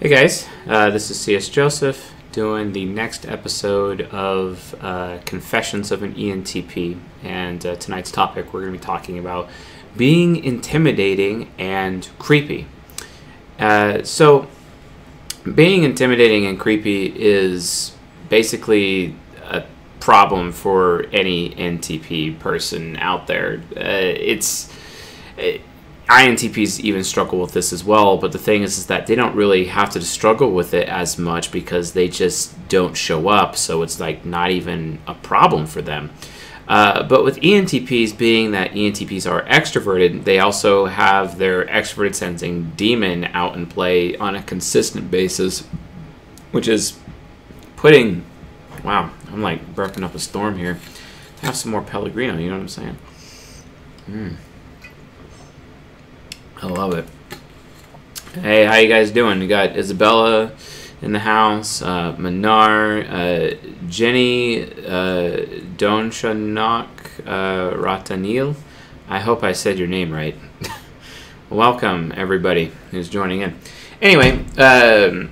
Hey guys, uh, this is C.S. Joseph doing the next episode of uh, Confessions of an ENTP. And uh, tonight's topic, we're going to be talking about being intimidating and creepy. Uh, so, being intimidating and creepy is basically a problem for any NTP person out there. Uh, it's. It, INTPs even struggle with this as well, but the thing is, is that they don't really have to struggle with it as much because they just don't show up, so it's like not even a problem for them. Uh, but with ENTPs, being that ENTPs are extroverted, they also have their extroverted sensing demon out in play on a consistent basis, which is putting. Wow, I'm like burping up a storm here. Have some more Pellegrino, you know what I'm saying? Hmm. I love it. Hey, how you guys doing? You got Isabella in the house, uh, uh, Jenny, uh, Donshanok, uh, Ratanil. I hope I said your name right. Welcome, everybody who's joining in. Anyway, um,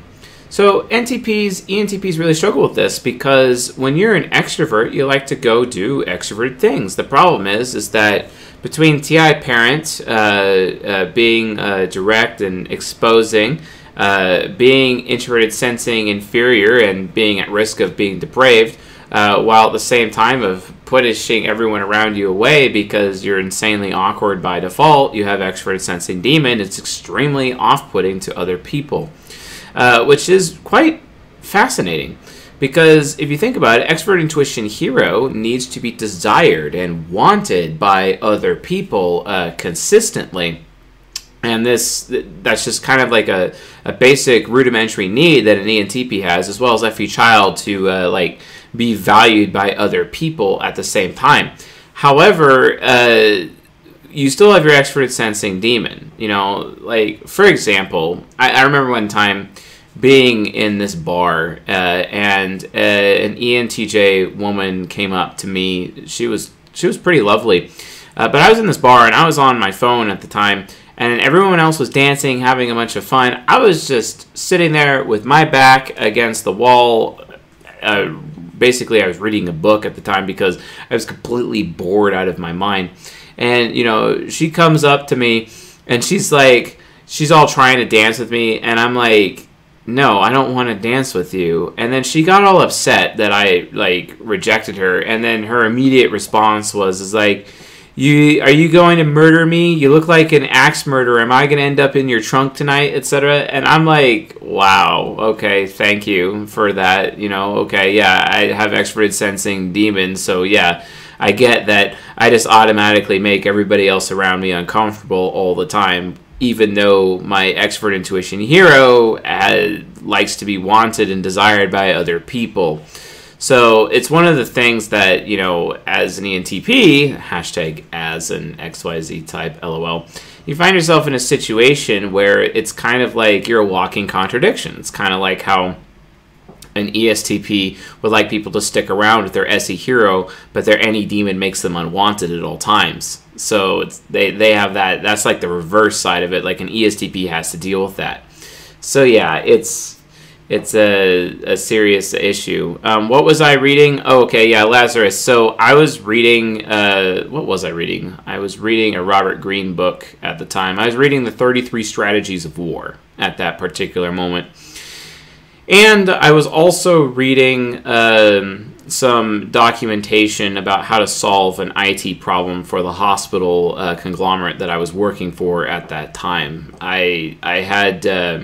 so NTPs, ENTPs really struggle with this because when you're an extrovert, you like to go do extroverted things. The problem is, is that between TI parent uh, uh, being uh, direct and exposing, uh, being introverted, sensing inferior, and being at risk of being depraved, uh, while at the same time of pushing everyone around you away because you're insanely awkward by default, you have extroverted sensing demon. It's extremely off-putting to other people, uh, which is quite fascinating. Because if you think about it, expert intuition hero needs to be desired and wanted by other people uh, consistently. And this that's just kind of like a, a basic rudimentary need that an ENTP has, as well as FE child to uh, like be valued by other people at the same time. However, uh, you still have your expert sensing demon. You know, like for example, I, I remember one time being in this bar, uh, and uh, an ENTJ woman came up to me. She was she was pretty lovely, uh, but I was in this bar and I was on my phone at the time, and everyone else was dancing, having a bunch of fun. I was just sitting there with my back against the wall. Uh, basically, I was reading a book at the time because I was completely bored out of my mind. And you know, she comes up to me and she's like, she's all trying to dance with me, and I'm like no, I don't want to dance with you. And then she got all upset that I like rejected her. And then her immediate response was, "Is like, you are you going to murder me? You look like an axe murderer. Am I going to end up in your trunk tonight, etc." And I'm like, "Wow, okay, thank you for that. You know, okay, yeah, I have extroverted sensing demons, so yeah." I get that I just automatically make everybody else around me uncomfortable all the time even though my expert intuition hero uh, likes to be wanted and desired by other people. So it's one of the things that, you know, as an ENTP, hashtag as an XYZ type LOL, you find yourself in a situation where it's kind of like you're a walking contradiction. It's kind of like how an ESTP would like people to stick around with their SE hero, but their NE demon makes them unwanted at all times. So they they have that. That's like the reverse side of it. Like an ESTP has to deal with that. So yeah, it's it's a, a serious issue. Um, what was I reading? Oh, okay, yeah, Lazarus. So I was reading. Uh, what was I reading? I was reading a Robert Greene book at the time. I was reading the Thirty Three Strategies of War at that particular moment and I was also reading um, some documentation about how to solve an IT problem for the hospital uh, conglomerate that I was working for at that time. I I had uh,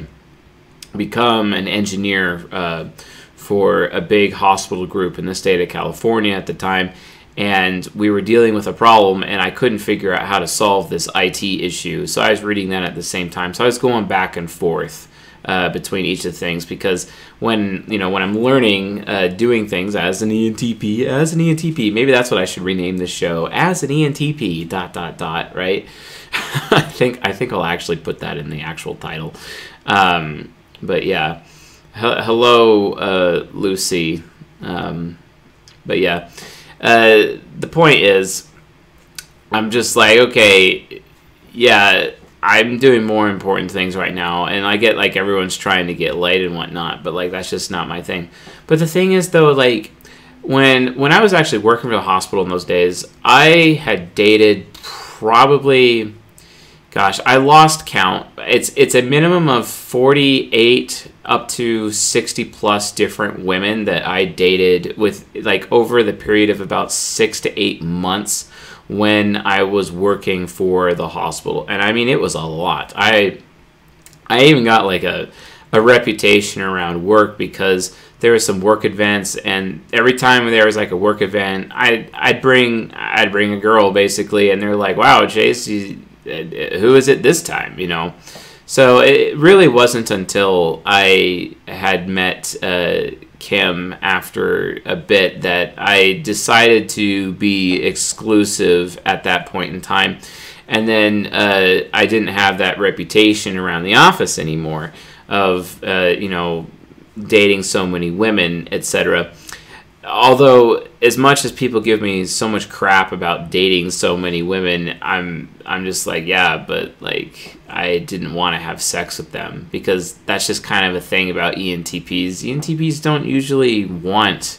become an engineer uh, for a big hospital group in the state of California at the time, and we were dealing with a problem, and I couldn't figure out how to solve this IT issue. So I was reading that at the same time. So I was going back and forth uh, between each of the things because when you know when I'm learning uh, doing things as an ENTP as an ENTP maybe that's what I should rename this show as an ENTP dot dot dot right? I think I think I'll actually put that in the actual title. Um, but yeah. H- hello uh, Lucy. Um, but yeah. Uh, the point is I'm just like okay yeah I'm doing more important things right now, and I get like everyone's trying to get laid and whatnot, but like that's just not my thing. But the thing is, though, like when when I was actually working for the hospital in those days, I had dated probably, gosh, I lost count. It's it's a minimum of forty eight up to 60 plus different women that I dated with like over the period of about 6 to 8 months when I was working for the hospital. And I mean, it was a lot. I I even got like a a reputation around work because there was some work events and every time there was like a work event I'd, I'd bring I'd bring a girl basically and they're like wow Chase you, uh, who is it this time you know so it really wasn't until I had met uh, Kim after a bit that I decided to be exclusive at that point in time. And then uh, I didn't have that reputation around the office anymore of, uh, you know, dating so many women, etc although as much as people give me so much crap about dating so many women i'm i'm just like yeah but like i didn't want to have sex with them because that's just kind of a thing about entps entps don't usually want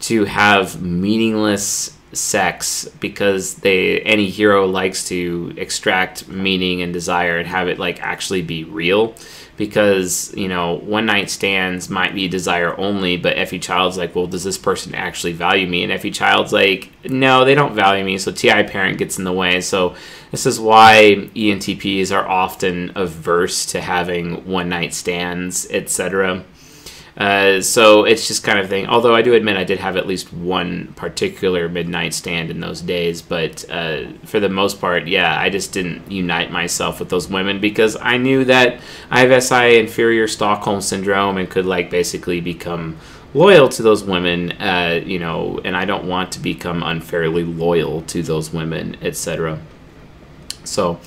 to have meaningless sex because they NE hero likes to extract meaning and desire and have it like actually be real because you know one night stands might be desire only but FE child's like well does this person actually value me? And FE child's like no they don't value me. So ti parent gets in the way. So this is why entps are often averse to having one night stands etc uh, so it's just kind of thing. Although I do admit I did have at least one particular midnight stand in those days, but uh, for the most part, yeah, I just didn't unite myself with those women because I knew that I have SI inferior Stockholm syndrome and could like basically become loyal to those women, uh, you know, and I don't want to become unfairly loyal to those women, etc. So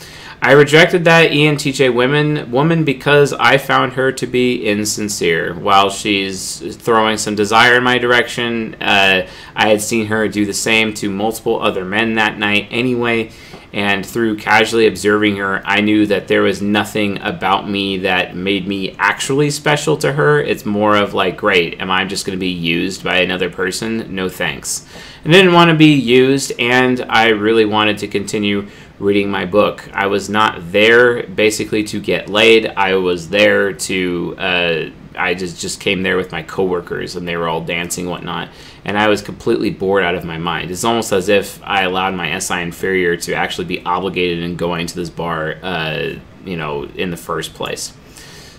I rejected that ENTJ woman woman because I found her to be insincere. While she's throwing some desire in my direction, uh, I had seen her do the same to multiple other men that night anyway. And through casually observing her, I knew that there was nothing about me that made me actually special to her. It's more of like, great, am I just going to be used by another person? No thanks. I didn't want to be used, and I really wanted to continue reading my book. I was not there basically to get laid. I was there to. Uh, I just just came there with my coworkers, and they were all dancing whatnot, and I was completely bored out of my mind. It's almost as if I allowed my SI inferior to actually be obligated in going to this bar, uh, you know, in the first place.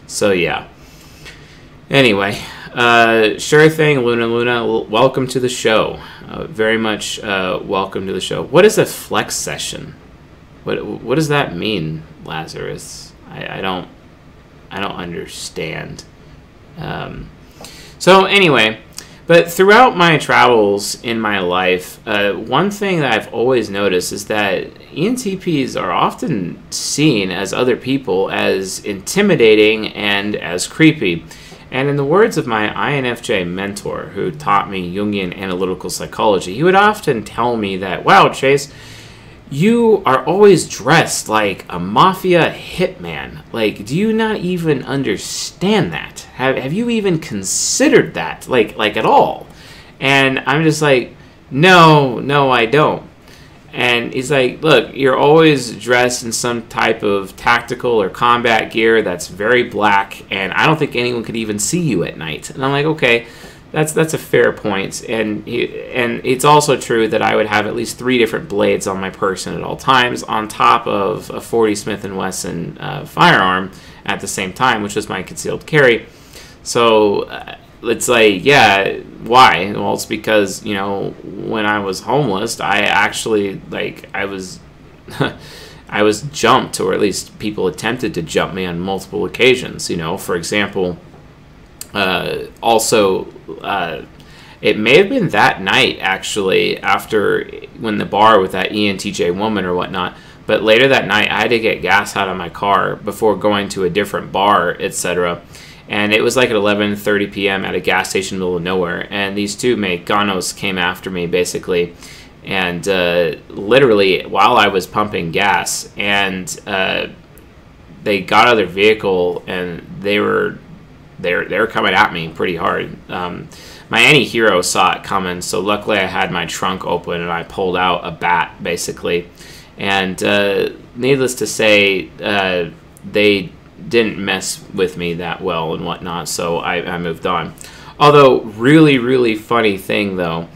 So yeah. Anyway, uh, sure thing, Luna Luna. Welcome to the show. Uh, very much uh, welcome to the show. What is a flex session? What what does that mean, Lazarus? I, I don't I don't understand. Um, so anyway, but throughout my travels in my life, uh, one thing that I've always noticed is that ENTPs are often seen as other people as intimidating and as creepy. And in the words of my INFJ mentor, who taught me Jungian analytical psychology, he would often tell me that, wow, Chase, you are always dressed like a mafia hitman. Like, do you not even understand that? Have, have you even considered that? Like, like at all? And I'm just like, no, no, I don't. And he's like, look, you're always dressed in some type of tactical or combat gear that's very black, and I don't think anyone could even see you at night. And I'm like, okay, that's that's a fair point, and he, and it's also true that I would have at least three different blades on my person at all times, on top of a 40 Smith and Wesson uh, firearm at the same time, which was my concealed carry. So uh, it's like, yeah, why? Well, it's because you know when I was homeless, I actually like I was. I was jumped, or at least people attempted to jump me on multiple occasions. You know, for example, uh, also, uh, it may have been that night actually after when the bar with that ENTJ woman or whatnot. But later that night, I had to get gas out of my car before going to a different bar, etc. And it was like at 11:30 p.m. at a gas station in the middle of nowhere. And these two mexicanos came after me basically, and uh, literally while I was pumping gas, and uh, they got out of their vehicle and they were they're they're coming at me pretty hard. Um, my anti-hero saw it coming, so luckily I had my trunk open and I pulled out a bat basically, and uh, needless to say, uh, they didn't mess with me that well and whatnot, so I, I moved on. Although really really funny thing though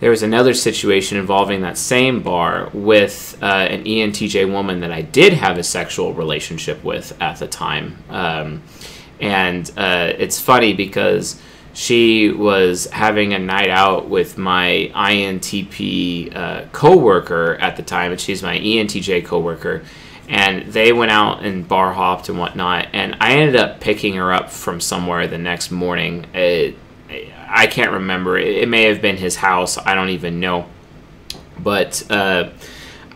there was another situation involving that same bar with uh, an ENTJ woman that I did have a sexual relationship with at the time. Um, and uh, it's funny because she was having a night out with my INTP uh, coworker at the time, and she's my ENTJ coworker. And they went out and bar hopped and whatnot, and I ended up picking her up from somewhere the next morning. It, I can't remember. It, may have been his house. I don't even know. But uh,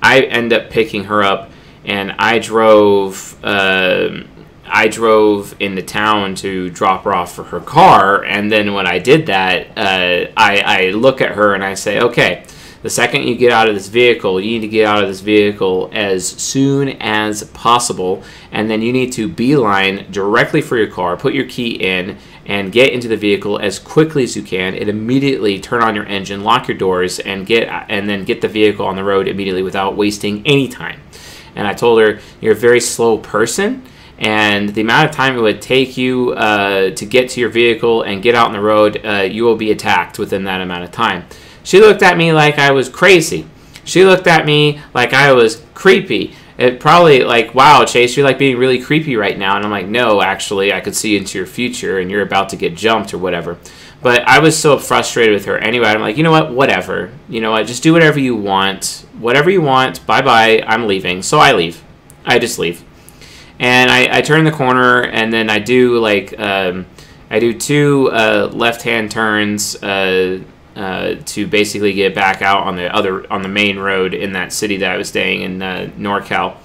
I end up picking her up, and I drove. Uh, I drove into town to drop her off for her car, and then when I did that, uh, I, I look at her and I say, "Okay, the second you get out of this vehicle, you need to get out of this vehicle as soon as possible, and then you need to beeline directly for your car, put your key in, and get into the vehicle as quickly as you can and immediately turn on your engine, lock your doors, and get and then get the vehicle on the road immediately without wasting any time. And I told her, You're a very slow person and the amount of time it would take you uh, to get to your vehicle and get out on the road, uh, you will be attacked within that amount of time. She looked at me like I was crazy. She looked at me like I was creepy. It probably like, wow, Chase, you're like being really creepy right now. And I'm like, no, actually, I could see into your future and you're about to get jumped or whatever. But I was so frustrated with her anyway. I'm like, you know what? Whatever. You know what? Just do whatever you want. Whatever you want. Bye bye. I'm leaving. So I leave. I just leave and I, I turn the corner and then I do like um, I do two uh, left hand turns uh, uh, to basically get back out on the other on the main road in that city that I was staying in uh, NorCal,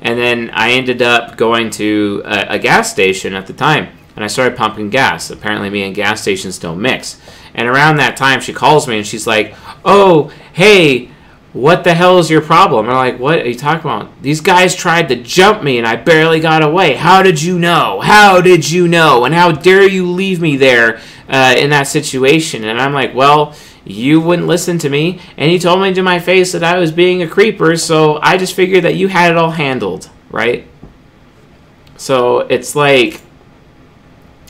and then I ended up going to a, a, gas station at the time and I started pumping gas. Apparently, me and gas stations don't mix. And around that time, she calls me and she's like, "Oh, hey." What the hell is your problem? I'm like, what are you talking about? These guys tried to jump me and I barely got away. How did you know? How did you know? And how dare you leave me there uh, in that situation? And I'm like, well, you wouldn't listen to me and you told me to my face that I was being a creeper, so I just figured that you had it all handled, right? So it's like,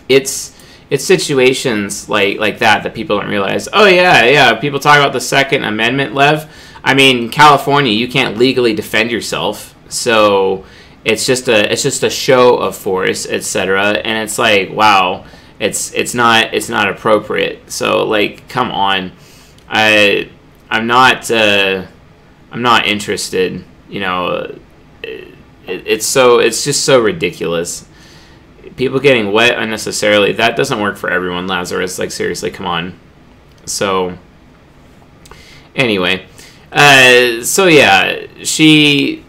it's it's situations like like that that people don't realize. Oh yeah, yeah. People talk about the Second Amendment, Lev. I mean, California, you can't legally defend yourself, so it's just a it's just a show of force, etc. And it's like, wow, it's it's not it's not appropriate. So like, come on, I I'm not uh, I'm not interested. You know, it, it's so it's just so ridiculous. People getting wet unnecessarily that doesn't work for everyone. Lazarus, like seriously, come on. So anyway uh, so yeah, she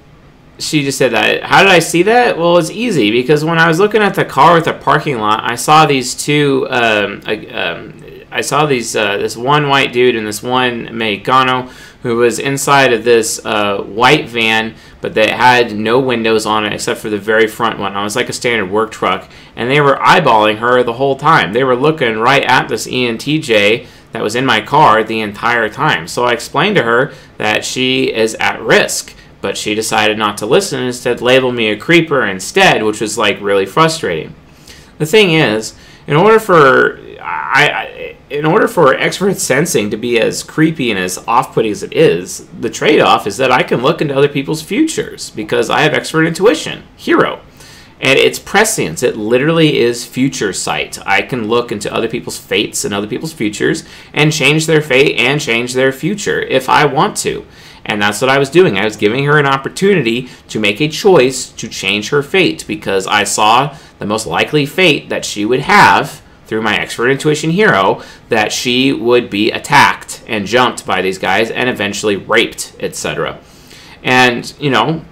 she just said that. How did I see that? Well, it's easy because when I was looking at the car with the parking lot, I saw these two. Um, I, um, I saw these uh, this one white dude and this one Mexicano who was inside of this uh, white van, but they had no windows on it except for the very front one. I was like a standard work truck, and they were eyeballing her the whole time. They were looking right at this ENTJ that was in my car the entire time. So I explained to her that she is at risk, but she decided not to listen and instead label me a creeper instead, which was like really frustrating. The thing is, in order for I, I in order for expert sensing to be as creepy and as off-putting as it is, the trade-off is that I can look into other people's futures because I have expert intuition, hero and it's prescience. It literally is future sight. I can look into other people's fates and other people's futures and change their fate and change their future if I want to. And that's what I was doing. I was giving her an opportunity to make a choice to change her fate because I saw the most likely fate that she would have through my expert intuition hero that she would be attacked and jumped by these guys and eventually raped, etc. And, you know,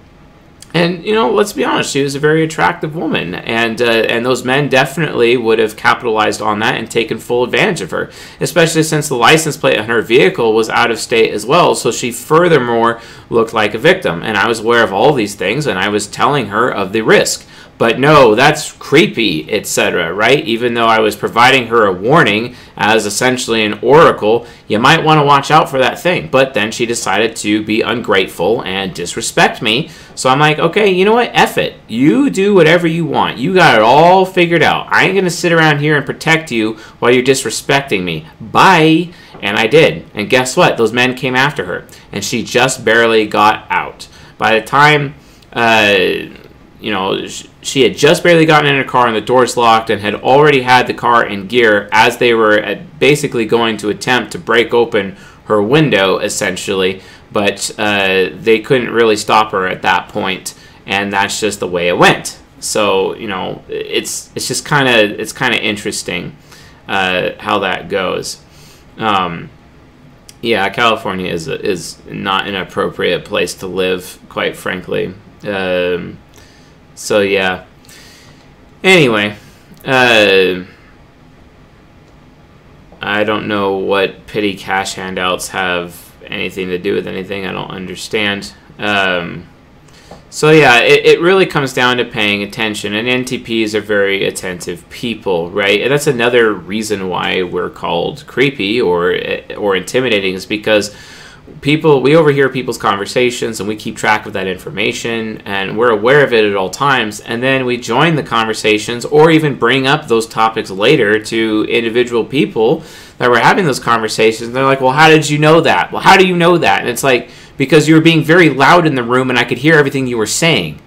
and you know, let's be honest, she was a very attractive woman, and uh, and those men definitely would have capitalized on that and taken full advantage of her, especially since the license plate on her vehicle was out of state as well. So she furthermore looked like a victim, and I was aware of all these things, and I was telling her of the risk. But no, that's creepy, etc., right? Even though I was providing her a warning as essentially an oracle, you might want to watch out for that thing. But then she decided to be ungrateful and disrespect me. So I'm like, okay, you know what? F it. You do whatever you want. You got it all figured out. I ain't going to sit around here and protect you while you're disrespecting me. Bye. And I did. And guess what? Those men came after her. And she just barely got out. By the time, uh, you know, she had just barely gotten in her car and the doors locked and had already had the car in gear as they were basically going to attempt to break open her window, essentially. But uh, they couldn't really stop her at that point, and that's just the way it went. So you know, it's it's just kind of it's kind of interesting uh, how that goes. Um, yeah, California is is not an appropriate place to live, quite frankly. Um, so yeah. Anyway, uh, I don't know what pity cash handouts have anything to do with anything. I don't understand. Um, so yeah, it, it really comes down to paying attention, and NTPs are very attentive people, right? And that's another reason why we're called creepy or or intimidating is because people we overhear people's conversations and we keep track of that information and we're aware of it at all times and then we join the conversations or even bring up those topics later to individual people that were having those conversations and they're like well how did you know that well how do you know that and it's like because you were being very loud in the room and I could hear everything you were saying.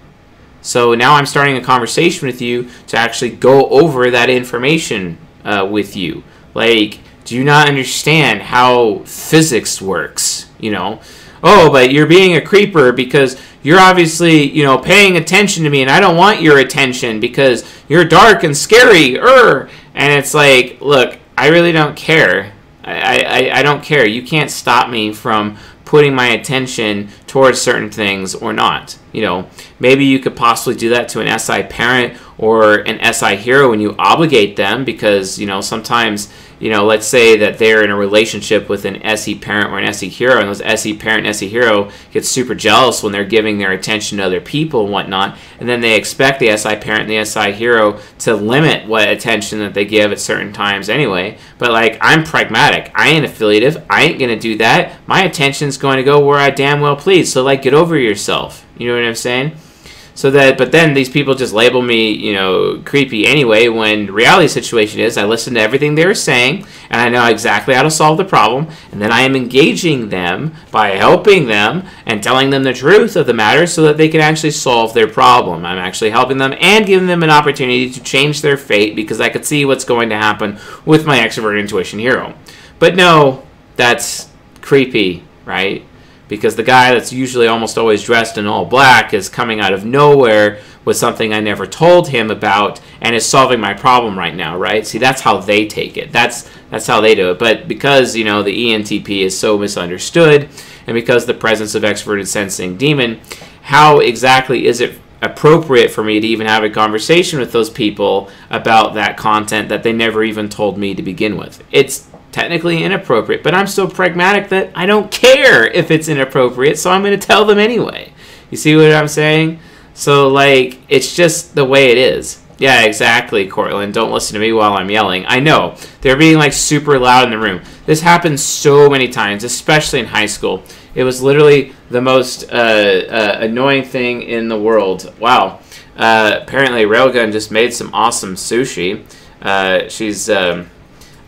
So now I'm starting a conversation with you to actually go over that information uh, with you. Like, do you not understand how physics works? You know, oh, but you're being a creeper because you're obviously, you know, paying attention to me and I don't want your attention because you're dark and scary. Er, and it's like, look, I really don't care. I, I, I don't care. You can't stop me from putting my attention towards certain things or not. You know, maybe you could possibly do that to an SI parent or an SI hero when you obligate them because, you know, sometimes you know, let's say that they're in a relationship with an SE parent or an SE hero, and those SE parent and SE hero get super jealous when they're giving their attention to other people and whatnot, and then they expect the SI parent and the SI hero to limit what attention that they give at certain times anyway. But like, I'm pragmatic. I ain't affiliative. I ain't gonna do that. My attention's going to go where I damn well please. So like, get over yourself. You know what I'm saying? So that, but then these people just label me, you know, creepy anyway. When reality situation is, I listen to everything they were saying, and I know exactly how to solve the problem, and then I am engaging them by helping them and telling them the truth of the matter, so that they can actually solve their problem. I'm actually helping them and giving them an opportunity to change their fate because I could see what's going to happen with my extrovert intuition hero. But no, that's creepy, right? Because the guy that's usually almost always dressed in all black is coming out of nowhere with something I never told him about and is solving my problem right now, right? See, that's how they take it. That's that's how they do it. But because, you know, the ENTP is so misunderstood and because the presence of extroverted sensing demon, how exactly is it appropriate for me to even have a conversation with those people about that content that they never even told me to begin with? It's technically inappropriate, but I'm so pragmatic that I don't care if it's inappropriate, so I'm going to tell them anyway. You see what I'm saying? So, like, it's just the way it is. Yeah, exactly, Cortland. Don't listen to me while I'm yelling. I know. They're being, like, super loud in the room. This happens so many times, especially in high school. It was literally the most uh, uh, annoying thing in the world. Wow. Uh, apparently, Railgun just made some awesome sushi. Uh, she's. Um,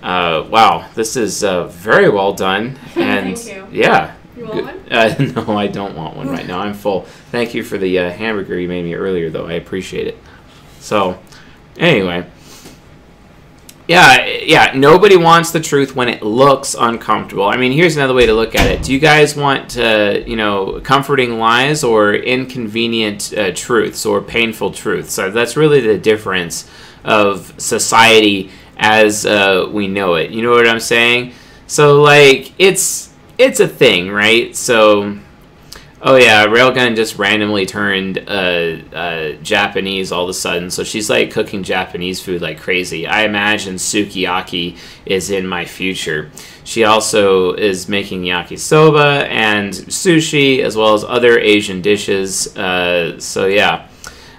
uh, wow, this is uh, very well done. And yeah. Uh, no, I don't want one right now. I'm full. Thank you for the uh, hamburger you made me earlier, though. I appreciate it. So, anyway. Yeah, yeah, nobody wants the truth when it looks uncomfortable. I mean, here's another way to look at it. Do you guys want, uh, you know, comforting lies or inconvenient uh, truths or painful truths? So that's really the difference of society as uh, we know it. You know what I'm saying? So like it's it's a thing, right? So oh yeah, Railgun just randomly turned uh, uh, Japanese all of a sudden. So she's like cooking Japanese food like crazy. I imagine sukiyaki is in my future. She also is making yakisoba and sushi as well as other Asian dishes. Uh, so yeah.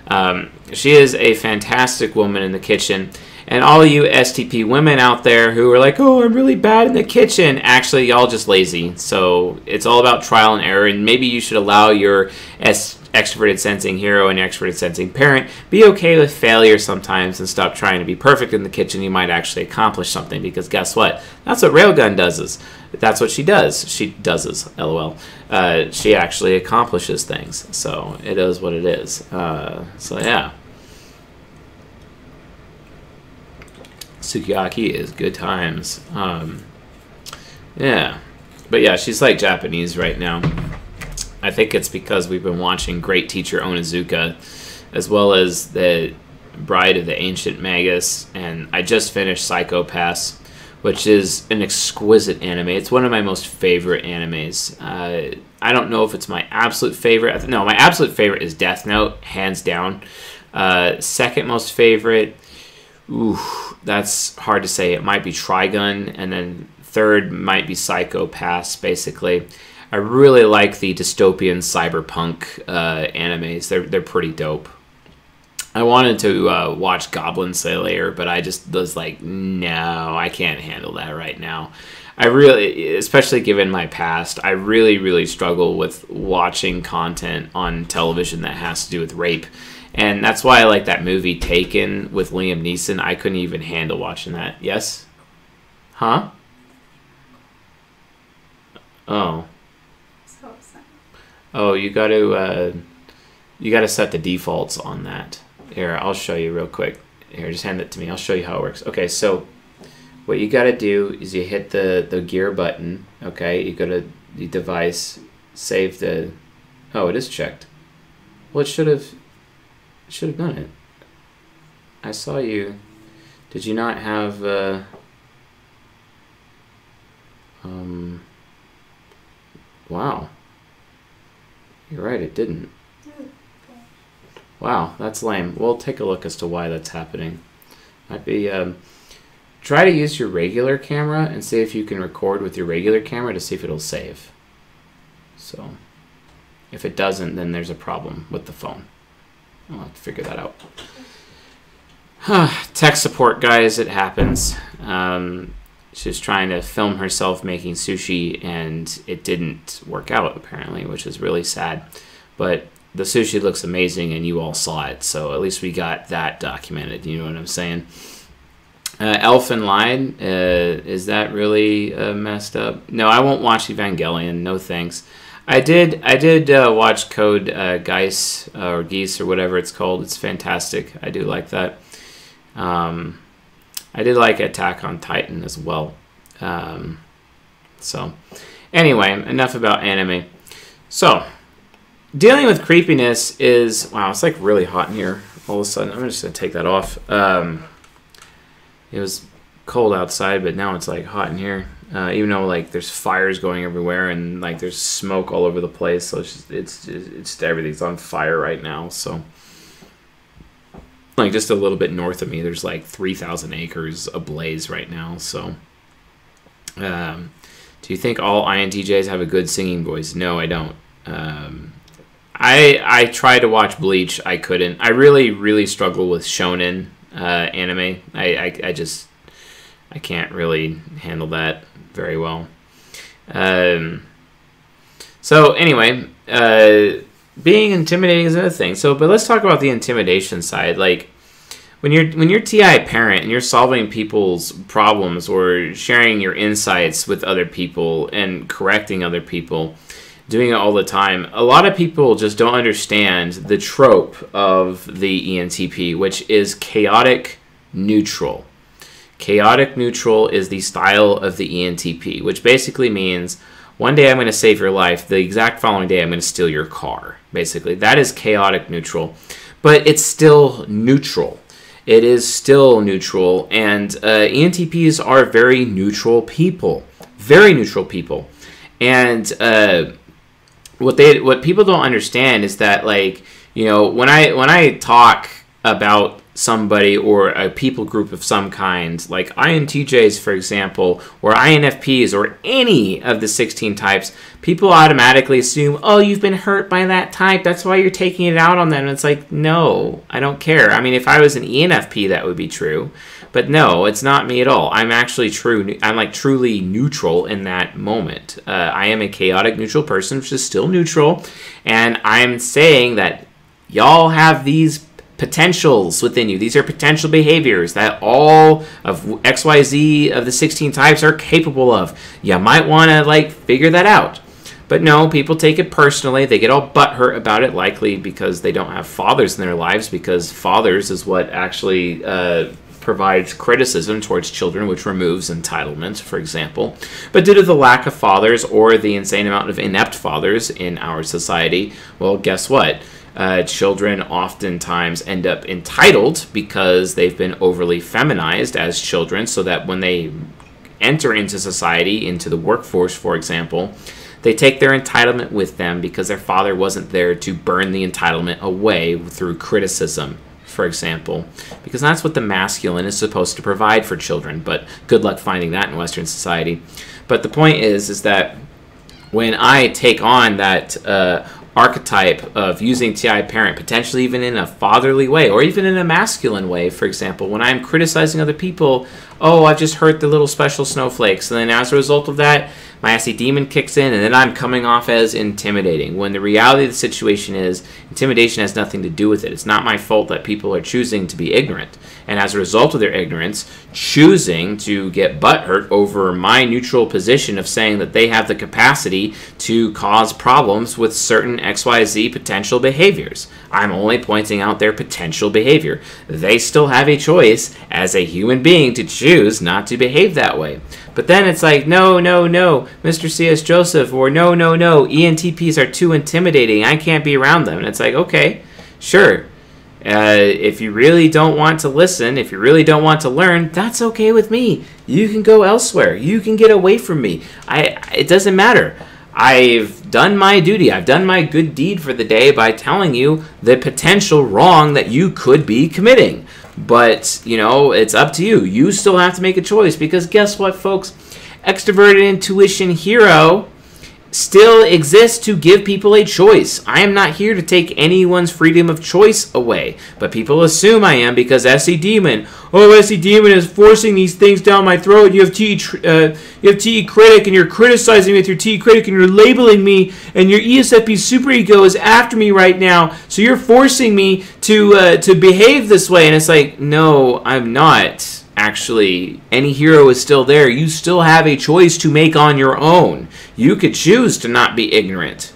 Um, she is a fantastic woman in the kitchen. And all you STP women out there who are like, oh, I'm really bad in the kitchen, actually, y'all just lazy. So it's all about trial and error. And maybe you should allow your S- extroverted sensing hero and extroverted sensing parent be okay with failure sometimes and stop trying to be perfect in the kitchen. You might actually accomplish something because guess what? That's what Railgun does. Is that's what she does. She does is lol. Uh, she actually accomplishes things. So it is what it is. Uh, so yeah. Sukiyaki is good times. Um, yeah. But yeah, she's like Japanese right now. I think it's because we've been watching Great Teacher Onizuka as well as the Bride of the Ancient Magus, and I just finished Psycho-Pass, which is an exquisite anime. It's one of my most favorite animes. Uh, I don't know if it's my absolute favorite. No, my absolute favorite is Death Note, hands down. Uh, second most favorite, ooh, that's hard to say. It might be Trigun, and then third might be Psycho-Pass, basically. I really like the dystopian cyberpunk uh, animes. They're they're pretty dope. I wanted to uh, watch Goblin Slayer, but I just was like, no, I can't handle that right now. I really, especially given my past, I really, really struggle with watching content on television that has to do with rape. And that's why I like that movie Taken with Liam Neeson. I couldn't even handle watching that. Yes? Huh? Oh. Oh, you got to uh, you got to set the defaults on that. Here, I'll show you real quick. Here, just hand it to me. I'll show you how it works. Okay, so what you got to do is you hit the the gear button. Okay, you go to the device, save the. Oh, it is checked. Well, it should have should have done it. I saw you. Did you not have? Uh, um. Wow. You're right, it didn't. Wow, that's lame. We'll take a look as to why that's happening. Might be. Um, try to use your regular camera and see if you can record with your regular camera to see if it'll save. So, if it doesn't, then there's a problem with the phone. I'll have to figure that out. Tech support, guys, it happens. Um, trying to film herself making sushi and it didn't work out apparently which is really sad but the sushi looks amazing and you all saw it so at least we got that documented you know what i'm saying uh, elfen lied uh, is that really uh, messed up no i won't watch evangelion no thanks i did i did uh, watch code uh, geis uh, or geese or whatever it's called it's fantastic i do like that um, I did like Attack on Titan as well. Um, so, anyway, enough about anime. So, dealing with creepiness is wow. It's like really hot in here. All of a sudden, I'm just gonna take that off. Um, it was cold outside, but now it's like hot in here. Uh, even though like there's fires going everywhere and like there's smoke all over the place, so it's just, it's it's everything's on fire right now. So. Like just a little bit north of me there's like 3000 acres ablaze right now so. Um, do you think all intjs have a good singing voice? No i don't. Um, i i tried to watch bleach i couldn't. I really really struggle with shonen uh, anime. I, I i just i can't really handle that very well um, so anyway uh, being intimidating is another thing. So, but let's talk about the intimidation side. Like when you're when you're TI parent and you're solving people's problems or sharing your insights with other people and correcting other people, doing it all the time. A lot of people just don't understand the trope of the ENTP, which is chaotic neutral. Chaotic neutral is the style of the ENTP, which basically means one day I'm going to save your life, the exact following day I'm going to steal your car. Basically, that is chaotic neutral, but it's still neutral. It is still neutral, and uh, ENTPs are very neutral people, very neutral people, and uh, what they what people don't understand is that like you know when I when I talk about somebody or a people group of some kind, like INTJs, for example, or INFPs, or any of the 16 types, people automatically assume, oh, you've been hurt by that type. That's why you're taking it out on them. And it's like, no, I don't care. I mean, if I was an ENFP, that would be true. But no, it's not me at all. I'm actually true. I'm like truly neutral in that moment. Uh, I am a chaotic neutral person, which is still neutral. And I'm saying that y'all have these potentials within you. These are potential behaviors that all of XYZ of the 16 types are capable of. You might want to like figure that out. But no, people take it personally. They get all butthurt about it, likely because they don't have fathers in their lives, because fathers is what actually uh, provides criticism towards children, which removes entitlement, for example. But due to the lack of fathers or the insane amount of inept fathers in our society, well, guess what? Uh, children oftentimes end up entitled because they've been overly feminized as children, so that when they enter into society, into the workforce, for example, they take their entitlement with them because their father wasn't there to burn the entitlement away through criticism, for example, because that's what the masculine is supposed to provide for children. But good luck finding that in Western society. But the point is, is that when I take on that uh, archetype of using TI parent, potentially even in a fatherly way or even in a masculine way. For example, when I'm criticizing other people, oh, I've just hurt the little special snowflakes. And then as a result of that, my SE demon kicks in, and then I'm coming off as intimidating. When the reality of the situation is, intimidation has nothing to do with it. It's not my fault that people are choosing to be ignorant. And as a result of their ignorance, choosing to get butthurt over my neutral position of saying that they have the capacity to cause problems with certain XYZ potential behaviors. I'm only pointing out their potential behavior. They still have a choice as a human being to choose not to behave that way. But then it's like, no, no, no, Mr. C.S. Joseph, or no, no, no, ENTPs are too intimidating. I can't be around them. And it's like, okay, sure. Uh, if you really don't want to listen, if you really don't want to learn, that's okay with me. You can go elsewhere. You can get away from me. I. It doesn't matter. I've done my duty. I've done my good deed for the day by telling you the potential wrong that you could be committing. But, you know, it's up to you. You still have to make a choice because guess what, folks? Extroverted intuition hero still exists to give people a choice. I am not here to take anyone's freedom of choice away, but people assume I am because SE Demon, oh SE Demon is forcing these things down my throat. You have T, uh, you have TE Critic, and you're criticizing me with your TE Critic, and you're labeling me, and your ESFP superego is after me right now. So you're forcing me to uh, to behave this way, and it's like, no, I'm not actually NE hero is still there, you still have a choice to make on your own. You could choose to not be ignorant.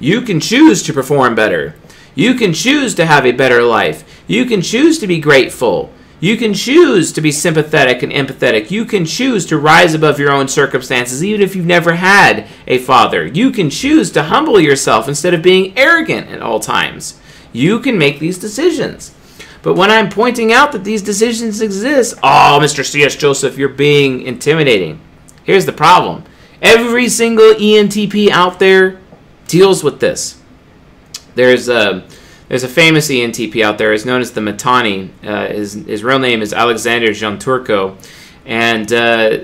You can choose to perform better. You can choose to have a better life. You can choose to be grateful. You can choose to be sympathetic and empathetic. You can choose to rise above your own circumstances, even if you've never had a father. You can choose to humble yourself instead of being arrogant at all times. You can make these decisions. But when I'm pointing out that these decisions exist, oh, Mr. C.S. Joseph, you're being intimidating. Here's the problem every single ENTP out there deals with this. There's a. There's a famous ENTP out there. It's known as the Mittani. Uh, his, his real name is Alexander Gianturco. And uh,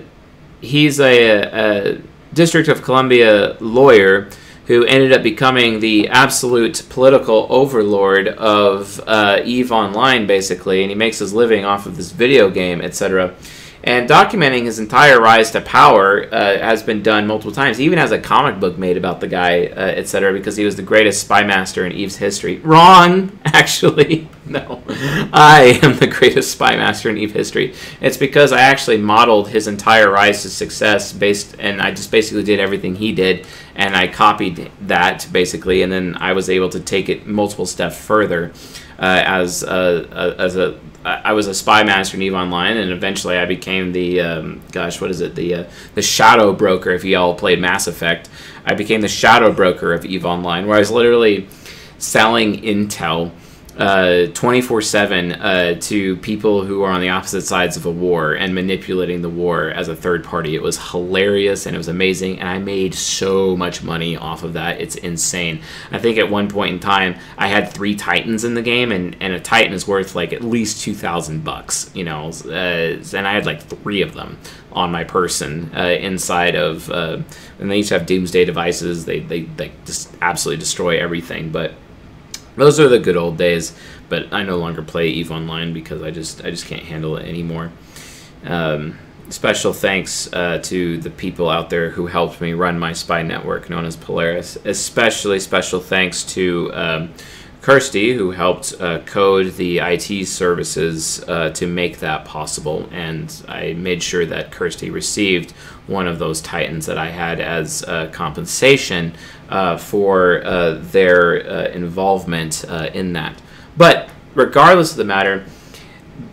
he's a, a District of Columbia lawyer who ended up becoming the absolute political overlord of uh, Eve Online, basically, and he makes his living off of this video game, etc. And documenting his entire rise to power uh, has been done multiple times. He even has a comic book made about the guy, uh, etc., because he was the greatest spy master in Eve's history. Wrong, actually. No. I am the greatest spy master in Eve history. It's because I actually modeled his entire rise to success based, and I just basically did everything he did, and I copied that, basically, and then I was able to take it multiple steps further uh, as, a, as a I was a spy master in Eve Online, and eventually I became the um, gosh, what is it? The uh, the shadow broker. If you all played Mass Effect, I became the shadow broker of Eve Online, where I was literally selling intel twenty four seven to people who are on the opposite sides of a war and manipulating the war as a third party. It was hilarious and it was amazing, and I made so much money off of that. It's insane. I think at one point in time I had three Titans in the game, and, and a Titan is worth like at least two thousand bucks, you know, uh, and I had like three of them on my person uh, inside of, uh, and they each have doomsday devices. They they they just absolutely destroy everything, but those are the good old days, but I no longer play Eve Online because I just I just can't handle it anymore. Um, special thanks uh, to the people out there who helped me run my spy network known as Polaris. Especially special thanks to um, Kirsty who helped uh, code the IT services uh, to make that possible, and I made sure that Kirsty received one of those Titans that I had as uh, compensation uh, for uh, their uh, involvement in that. But regardless of the matter,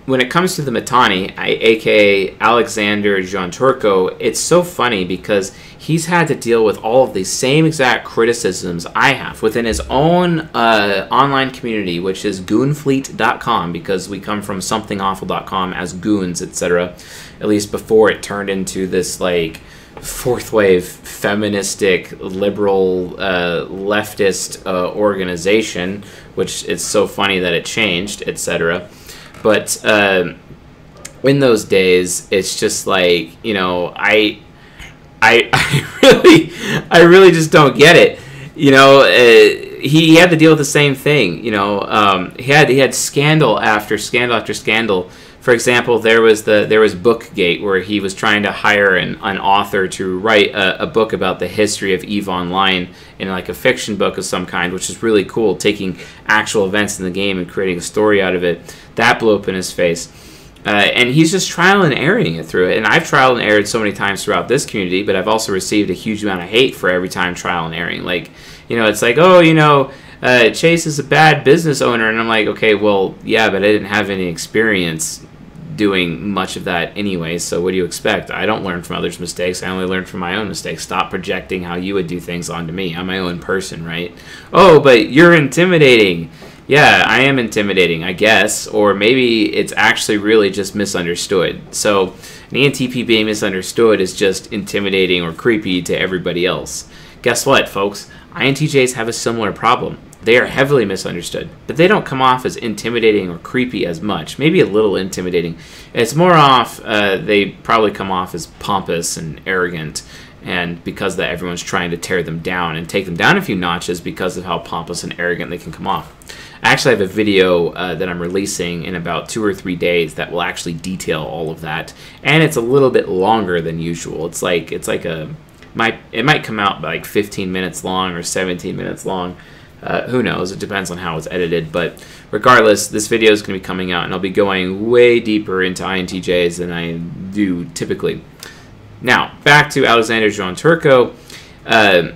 when it comes to the Mittani, I, aka Alexander Gianturco, it's so funny because he's had to deal with all of the same exact criticisms I have within his own uh, online community, which is goonfleet.com, because we come from somethingawful.com as goons, etc. At least before it turned into this like fourth wave feministic liberal uh, leftist uh, organization which it's so funny that it changed etc but uh, in those days it's just like you know i i, I really i really just don't get it. You know uh, he, he had to deal with the same thing you know um, he had he had scandal after scandal after scandal for example, there was the there was Bookgate where he was trying to hire an, an author to write a, a, book about the history of Eve Online in like a fiction book of some kind, which is really cool, taking actual events in the game and creating a story out of it. That blew up in his face. Uh, and he's just trial and erroring it through it. And I've trial and erred so many times throughout this community, but I've also received a huge amount of hate for every time trial and erroring. Like, you know, it's like, oh, you know, uh, Chase is a bad business owner, and I'm like, okay, well, yeah, but I didn't have any experience doing much of that anyway. So what do you expect? I don't learn from others' mistakes. I only learn from my own mistakes. Stop projecting how you would do things onto me. I'm my own person, right? Oh, but you're intimidating. Yeah, I am intimidating, I guess. Or maybe it's actually really just misunderstood. So an ENTP being misunderstood is just intimidating or creepy to everybody else. Guess what, folks? INTJs have a similar problem. They are heavily misunderstood, but they don't come off as intimidating or creepy as much. Maybe a little intimidating. It's more off, uh, they probably come off as pompous and arrogant, and because that everyone's trying to tear them down and take them down a few notches because of how pompous and arrogant they can come off. I actually have a video uh, that I'm releasing in about two or three days that will actually detail all of that, and it's a little bit longer than usual. It's like it's like a might it might come out like 15 minutes long or 17 minutes long. Uh, who knows? It depends on how it's edited. But regardless, this video is going to be coming out, and I'll be going way deeper into INTJs than I do typically. Now, back to Alexander Gianturco. Uh,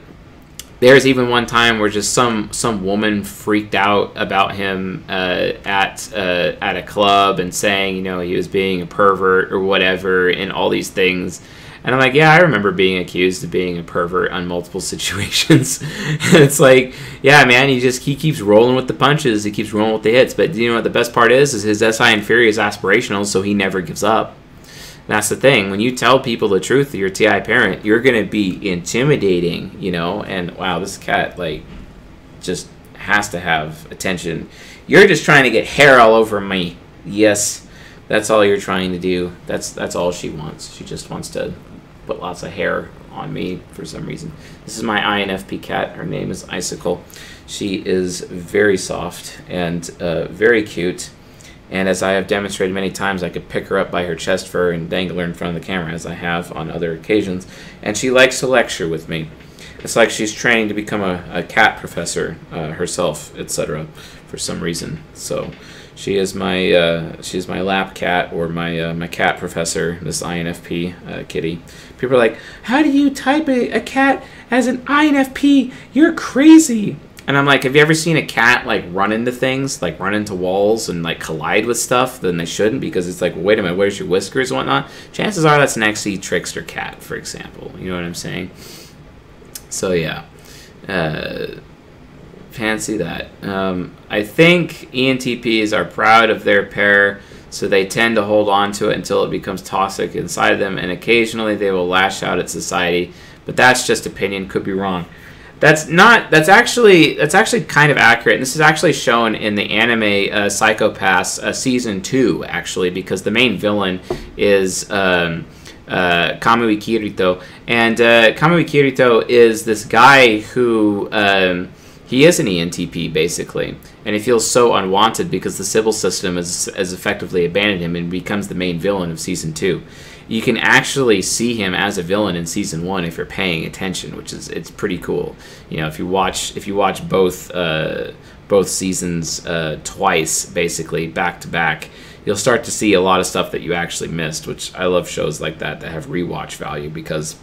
there's even one time where just some some woman freaked out about him uh, at uh, at a club and saying, you know, he was being a pervert or whatever, and all these things. And I'm like, yeah, I remember being accused of being a pervert on multiple situations. and it's like, yeah, man, he just he keeps rolling with the punches, he keeps rolling with the hits. But you know what the best part is? Is his SI inferior is aspirational, so he never gives up. And that's the thing. When you tell people the truth your TI parent, you're gonna be intimidating, you know. And wow, this cat like just has to have attention. You're just trying to get hair all over me. Yes, that's all you're trying to do. That's that's all she wants. She just wants to put lots of hair on me for some reason. This is my INFP cat. Her name is Icicle. She is very soft and uh, very cute. And as I have demonstrated many times, I could pick her up by her chest fur and dangle her in front of the camera, as I have on other occasions. And she likes to lecture with me. It's like she's training to become a, a cat professor uh, herself, etc., for some reason. So she is my uh, she's my lap cat or my uh, my cat professor. This INFP uh, kitty. People are like, "How do you type a, a cat as an INFP? You're crazy." And I'm like, "Have you ever seen a cat like run into things, like run into walls and like collide with stuff? Then they shouldn't because it's like, wait a minute, where's your whiskers and whatnot? Chances are that's an SE trickster cat, for example. You know what I'm saying? So yeah." Uh, fancy that. Um, I think ENTPs are proud of their pair, so they tend to hold on to it until it becomes toxic inside them, and occasionally they will lash out at society. But that's just opinion, could be wrong. That's not. That's actually. That's actually kind of accurate. And this is actually shown in the anime uh, Psycho-Pass uh, season two, actually, because the main villain is um, uh, Kamui Kirito, and uh, Kamui Kirito is this guy who um, he is an ENTP basically, and he feels so unwanted because the Sibyl System has, has effectively abandoned him and becomes the main villain of season two you can actually see him as a villain in season one if you're paying attention, which is it's pretty cool. You know, if you watch if you watch both uh, both seasons uh, twice, basically back to back, you'll start to see a lot of stuff that you actually missed. Which I love shows like that that have rewatch value because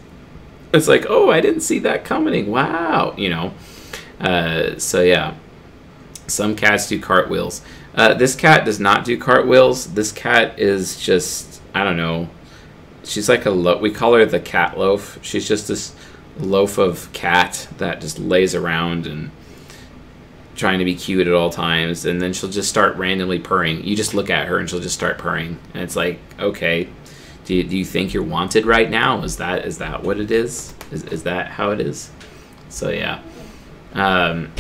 it's like, oh, I didn't see that coming. Wow, you know. Uh, so yeah, some cats do cartwheels. Uh, this cat does not do cartwheels. This cat is just I don't know she's like a lo- we call her the cat loaf. She's just this loaf of cat that just lays around and trying to be cute at all times and then she'll just start randomly purring. You just look at her and she'll just start purring. And it's like, okay, do you, do you think you're wanted right now? Is that is that what it is? Is, is that how it is? So yeah. Um,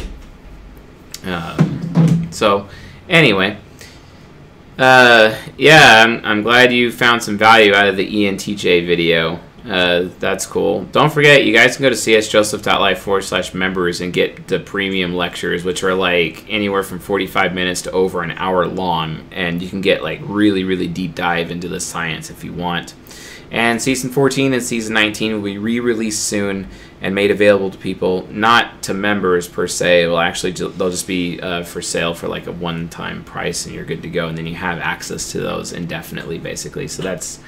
um, so anyway, uh, yeah, I'm, I'm glad you found some value out of the ENTJ video. Uh, that's cool. Don't forget, you guys can go to csjoseph.life forward slash members and get the premium lectures, which are like anywhere from 45 minutes to over an hour long. And you can get like really, really deep dive into the science if you want. And season 14 and season 19 will be re released soon and made available to people, not to members per se. Will actually they'll just be uh, for sale for like a one-time price, and you're good to go. And then you have access to those indefinitely, basically. So that's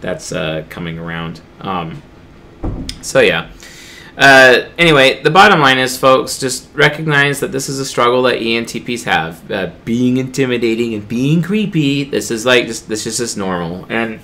that's uh, coming around. Um, so yeah. Uh, anyway, the bottom line is, folks, just recognize that this is a struggle that ENTPs have. Uh, being intimidating and being creepy. This is like just this is just normal. And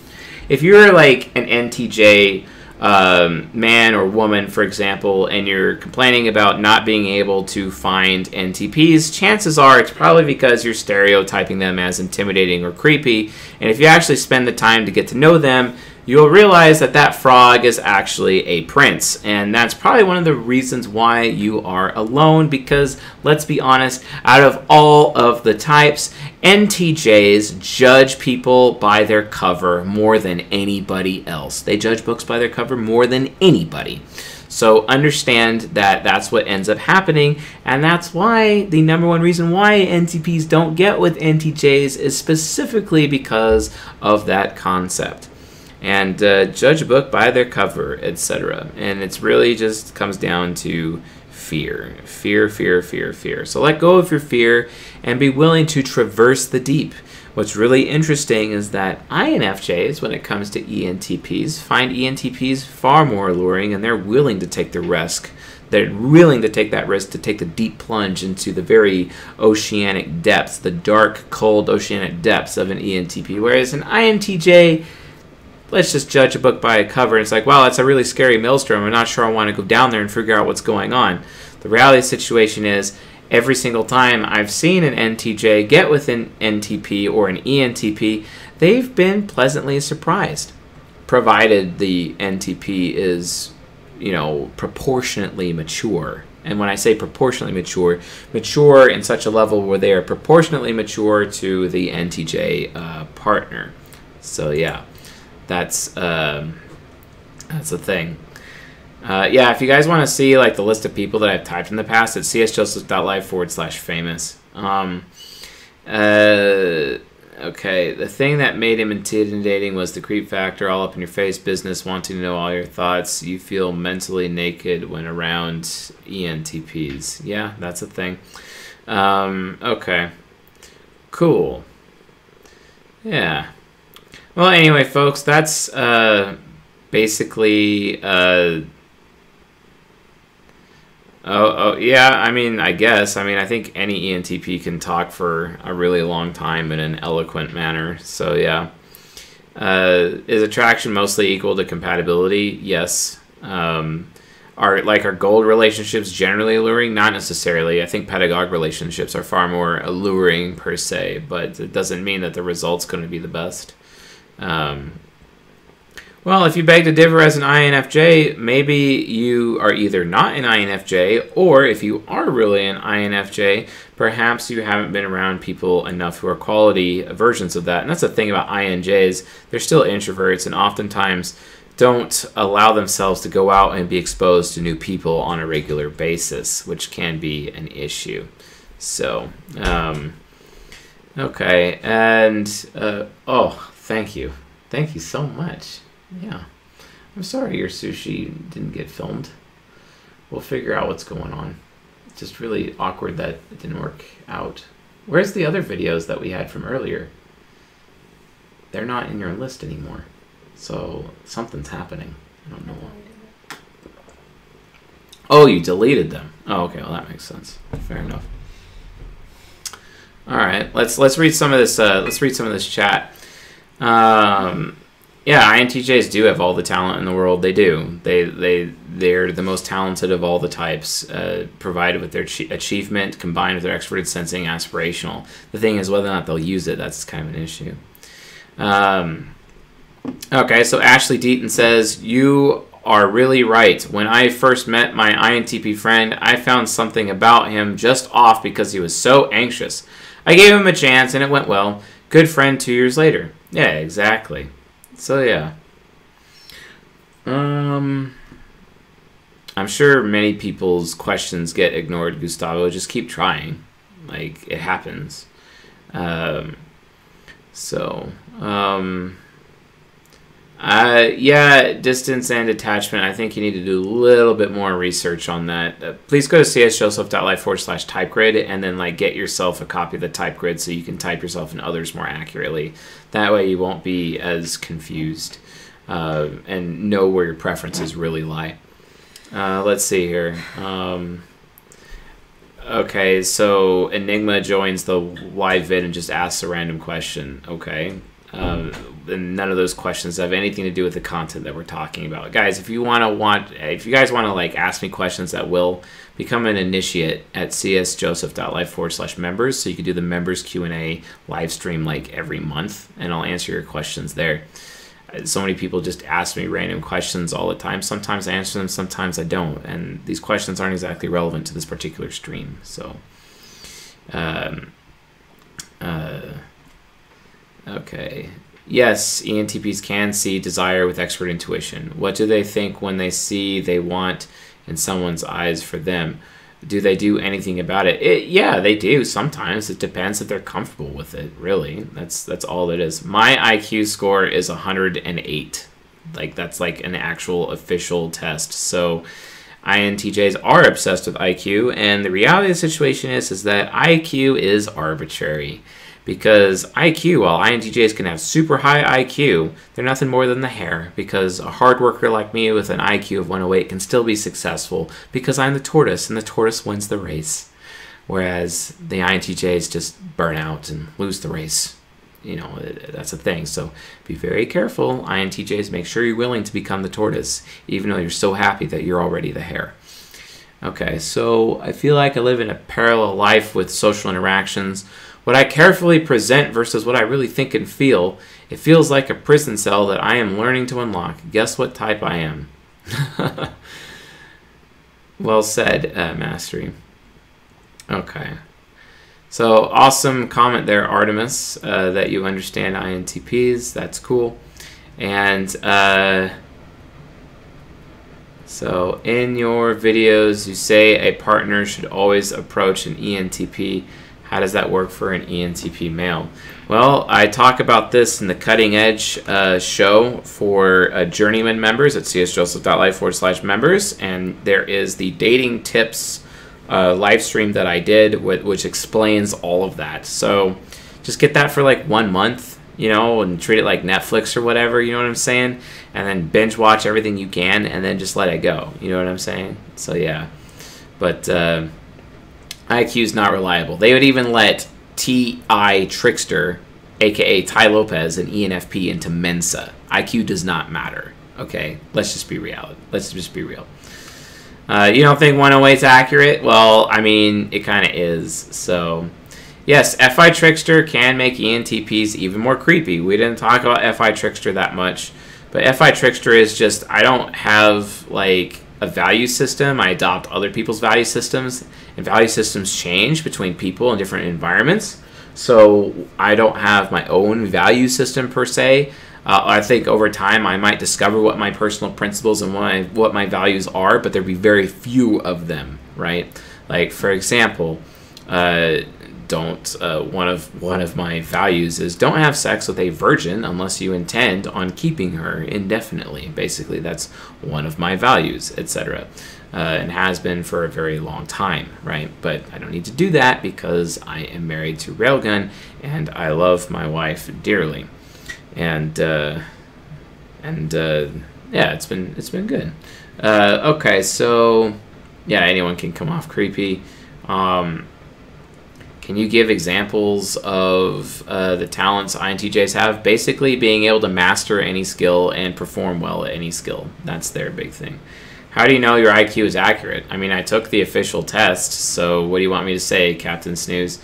if you're like an NTJ um, man or woman, for example, and you're complaining about not being able to find NTPs, chances are it's probably because you're stereotyping them as intimidating or creepy. And if you actually spend the time to get to know them, you'll realize that that frog is actually a prince. And that's probably one of the reasons why you are alone because, let's be honest, out of all of the types, NTJs judge people by their cover more than anybody else. They judge books by their cover more than anybody. So understand that that's what ends up happening, and that's why the number one reason why NTPs don't get with NTJs is specifically because of that concept and uh, judge a book by their cover, etc. And it's really just comes down to fear, fear, fear, fear, fear. So let go of your fear and be willing to traverse the deep. What's really interesting is that INFJs, when it comes to ENTPs, find ENTPs far more alluring and they're willing to take the risk. They're willing to take that risk to take the deep plunge into the very oceanic depths, the dark, cold oceanic depths of an ENTP. Whereas an INTJ, let's just judge a book by a cover. It's like, wow, that's a really scary maelstrom. I'm not sure I want to go down there and figure out what's going on. The reality the situation is, every single time I've seen an NTJ get with an NTP or an ENTP, they've been pleasantly surprised, provided the NTP is, you know, proportionately mature. And when I say proportionately mature, mature in such a level where they are proportionately mature to the NTJ uh, partner. So yeah. That's um, that's the thing. Uh, yeah, if you guys want to see like the list of people that I've typed in the past, it's csjoseph.life forward slash famous. Um, uh, okay, the thing that made him intimidating was the creep factor, all up in your face business, wanting to know all your thoughts. You feel mentally naked when around ENTPs. Yeah, that's a thing. Um, okay, cool. Yeah. Well, anyway, folks, that's uh, basically. Uh, oh, oh, yeah. I mean, I guess. I mean, I think any ENTP can talk for a really long time in an eloquent manner. So, yeah. Uh, is attraction mostly equal to compatibility? Yes. Um, are like are gold relationships generally alluring? Not necessarily. I think pedagogue relationships are far more alluring per se, but it doesn't mean that the result's going to be the best. Um, well, if you beg to differ as an INFJ, maybe you are either not an INFJ, or if you are really an INFJ, perhaps you haven't been around people enough who are quality versions of that. And that's the thing about INJs, they're still introverts, and oftentimes don't allow themselves to go out and be exposed to new people on a regular basis, which can be an issue. So, um, okay, and uh, oh, thank you, thank you so much. Yeah, I'm sorry your sushi didn't get filmed. We'll figure out what's going on. It's just really awkward that it didn't work out. Where's the other videos that we had from earlier? They're not in your list anymore. So something's happening. I don't know what. Oh, you deleted them. Oh, okay. Well, that makes sense. Fair enough. All right. Let's let's read some of this. Uh, let's read some of this chat. Um, yeah, INTJs do have all the talent in the world. They do. They they they're the most talented of all the types, uh, provided with their achievement combined with their expertise sensing, aspirational. The thing is, whether or not they'll use it, that's kind of an issue. Um, Okay, so Ashley Deaton says, You are really right. When I first met my INTP friend, I found something about him just off because he was so anxious. I gave him a chance and it went well. Good friend two years later. Yeah, exactly. So, yeah. Um. I'm sure many people's questions get ignored, Gustavo. Just keep trying. Like, it happens. Um, so, um, uh, yeah, distance and attachment. I think you need to do a little bit more research on that. Uh, please go to csjoseph.life forward slash typegrid and then like get yourself a copy of the type grid so you can type yourself and others more accurately. That way you won't be as confused uh, and know where your preferences really lie. Uh, let's see here. Um, okay, so Enigma joins the live vid and just asks a random question. Okay. Um, and none of those questions have anything to do with the content that we're talking about. Guys, if you want to want, if you guys want to like ask me questions that will become an initiate at csjoseph.life forward slash members, so you can do the members Q and A live stream like every month, and I'll answer your questions there. So many people just ask me random questions all the time. Sometimes I answer them, sometimes I don't, and these questions aren't exactly relevant to this particular stream. So, um, uh, okay. Yes, ENTPs can see desire with expert intuition. What do they think when they see they want in someone's eyes for them? Do they do anything about it? it? Yeah, they do. Sometimes it depends if they're comfortable with it. Really, that's that's all it is. My IQ score is 108. Like that's like an actual official test. So INTJs are obsessed with IQ, and the reality of the situation is is that IQ is arbitrary because IQ, while INTJs can have super high IQ, they're nothing more than the hare. Because a hard worker like me with an IQ of 108 can still be successful because I'm the tortoise and the tortoise wins the race. Whereas the INTJs just burn out and lose the race. You know, uh, that's a thing. So be very careful, INTJs. Make sure you're willing to become the tortoise, even though you're so happy that you're already the hare. Okay, so I feel like I live in a parallel life with social interactions what I carefully present versus what I really think and feel, it feels like a prison cell that I am learning to unlock. Guess what type I am? well said, uh, Mastery. Okay. So awesome comment there, Artemis, uh, that you understand INTPs. That's cool. And uh, so in your videos, you say a partner should always approach an ENTP how does that work for an ENTP male? Well, I talk about this in the Cutting Edge uh, show for uh, journeyman members at csjoseph.life forward slash members. And there is the dating tips uh, live stream that I did, which explains all of that. So just get that for like one month, you know, and treat it like Netflix or whatever, you know what I'm saying? And then binge watch everything you can and then just let it go, you know what I'm saying? So yeah. But uh, IQ is not reliable. They would even let T.I. Trickster, aka Tai Lopez, and ENFP into Mensa. IQ does not matter. Okay, let's just be real. Let's just be real. Uh, you don't think 108 is accurate? Well, I mean, it kind of is. So, yes, FI Trickster can make ENTPs even more creepy. We didn't talk about FI Trickster that much, but FI Trickster is just, I don't have, like, a value system. I adopt other people's value systems, and value systems change between people in different environments. So, I don't have my own value system per se. Uh, I think over time I might discover what my personal principles and what my, what my values are, but there'd be very few of them, right? Like for example, uh, don't uh, one of one of my values is don't have sex with a virgin unless you intend on keeping her indefinitely. Basically, that's one of my values, etc. Uh, and has been for a very long time, right? But I don't need to do that because I am married to Railgun and I love my wife dearly and uh, and uh, yeah, it's been it's been good. Uh, okay, so yeah, anyone can come off creepy. Um, can you give examples of uh, the talents INTJs have? Basically, being able to master any skill and perform well at any skill. That's their big thing. How do you know your IQ is accurate? I mean, I took the official test, so what do you want me to say, Captain Snooze?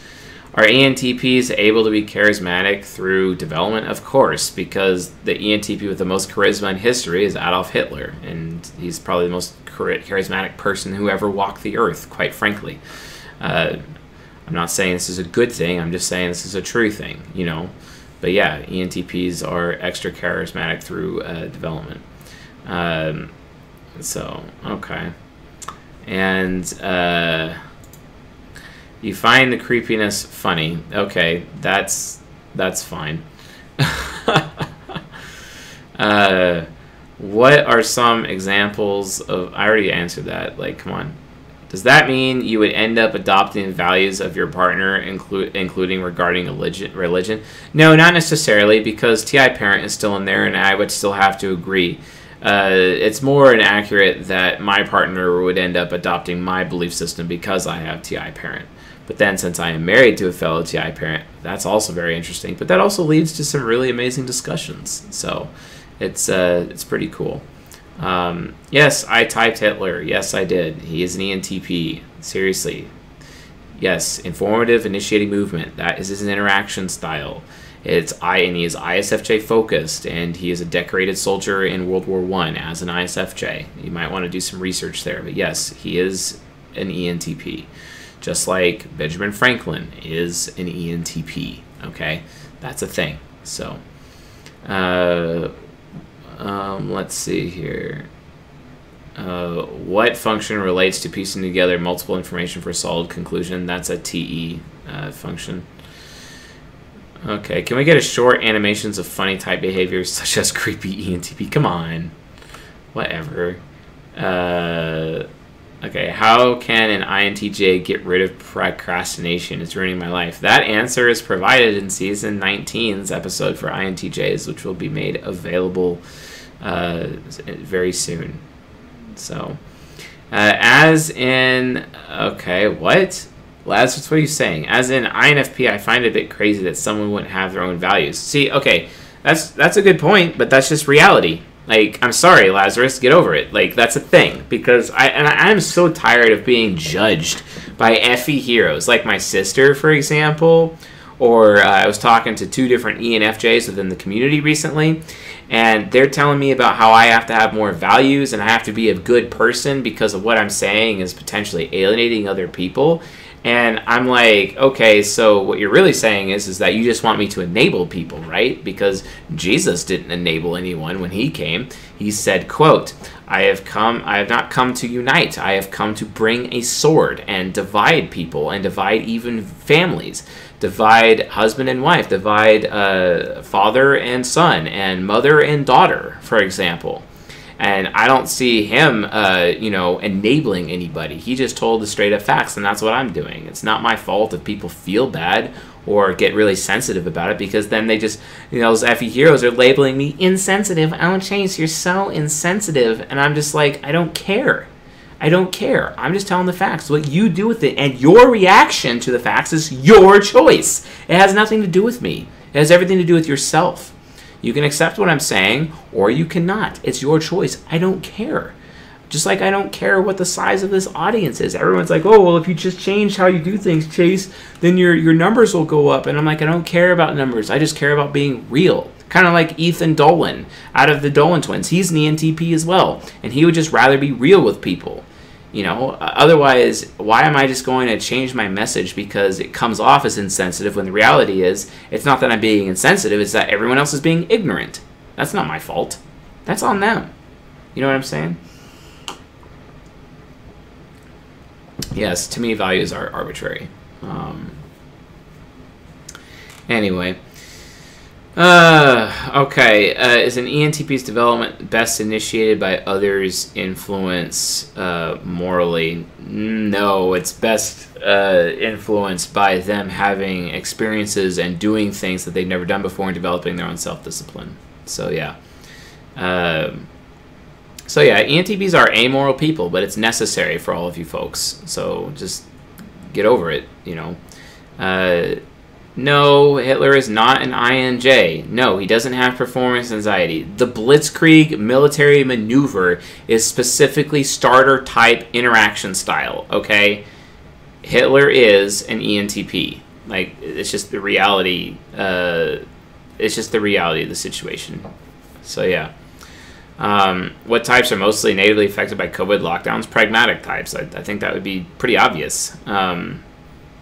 Are ENTPs able to be charismatic through development? Of course, because the ENTP with the most charisma in history is Adolf Hitler, and he's probably the most charismatic person who ever walked the earth, quite frankly. Uh, I'm not saying this is a good thing, I'm just saying this is a true thing, you know. But yeah, ENTPs are extra charismatic through uh, development. Um, so, okay. And, uh, you find the creepiness funny. Okay, that's that's fine. uh, what are some examples of? I already answered that. Like, come on. Does that mean you would end up adopting values of your partner, include including regarding? Religion? No, not necessarily, because TI parent is still in there, and I would still have to agree. Uh, it's more inaccurate that my partner would end up adopting my belief system because I have TI parent. But then, since I am married to a fellow TI parent, that's also very interesting. But that also leads to some really amazing discussions. So it's uh, it's pretty cool. Um, yes, I typed Hitler. Yes, I did. He is an ENTP. Seriously. Yes, informative, initiating movement. That is his interaction style. It's I and he is ISFJ focused, and he is a decorated soldier in World War One as an ISFJ. You might want to do some research there, but yes, he is an ENTP just like Benjamin Franklin is an ENTP. Okay, that's a thing. So, uh, um, let's see here. Uh, what function relates to piecing together multiple information for a solid conclusion? That's a TE uh, function. Okay, can we get a short animations of funny type behaviors such as creepy ENTP? Come on. Whatever. Uh, Okay, how can an INTJ get rid of procrastination? It's ruining my life. That answer is provided in season 19's episode for INTJs, which will be made available uh, very soon. So, uh, as in, okay, what? Lazarus, what are you saying? As in INFP, I find it a bit crazy that someone wouldn't have their own values. See, okay, that's that's a good point, but that's just reality. Like, I'm sorry, Lazarus, get over it. Like, that's a thing because I and I, am so tired of being judged by FE heroes, like my sister, for example. Or uh, I was talking to two different ENFJs within the community recently, and they're telling me about how I have to have more values and I have to be a good person because of what I'm saying is potentially alienating other people. And I'm like, okay, so what you're really saying is is that you just want me to enable people, right? Because Jesus didn't enable anyone when he came. He said, quote, I have come I have not come to unite. I have come to bring a sword and divide people and divide even families. Divide husband and wife, divide uh, father and son, and mother and daughter, for example and I don't see him, uh, you know, enabling anybody. He just told the straight up facts, and that's what I'm doing. It's not my fault if people feel bad or get really sensitive about it because then they just, you know, those FE heroes are labeling me insensitive. Oh, Chase, you're so insensitive, and I'm just like, I don't care. I don't care. I'm just telling the facts. What you do with it and your reaction to the facts is your choice. It has nothing to do with me. It has everything to do with yourself. You can accept what I'm saying or you cannot. It's your choice. I don't care. Just like I don't care what the size of this audience is. Everyone's like, "Oh, well, if you just change how you do things, Chase, then your your numbers will go up." And I'm like, I don't care about numbers. I just care about being real. Kind of like Ethan Dolan out of the Dolan twins. He's an ENTP as well, and he would just rather be real with people. You know, otherwise, why am I just going to change my message because it comes off as insensitive when the reality is it's not that I'm being insensitive, it's that everyone else is being ignorant. That's not my fault. That's on them. You know what I'm saying? Yes, to me, values are arbitrary. Um, anyway. Uh, okay. Uh, is an ENTP's development best initiated by others' influence uh, morally? No, it's best uh, influenced by them having experiences and doing things that they've never done before and developing their own self discipline. So, yeah. Um, so, yeah, ENTPs are amoral people, but it's necessary for all of you folks. So, just get over it, you know. Uh, no, Hitler is not an INJ. No, he doesn't have performance anxiety. The Blitzkrieg military maneuver is specifically starter type interaction style, okay? Hitler is an ENTP. Like, it's just the reality. Uh, it's just the reality of the situation. So, yeah. Um, what types are mostly natively affected by COVID lockdowns? Pragmatic types. I, I think that would be pretty obvious. Um,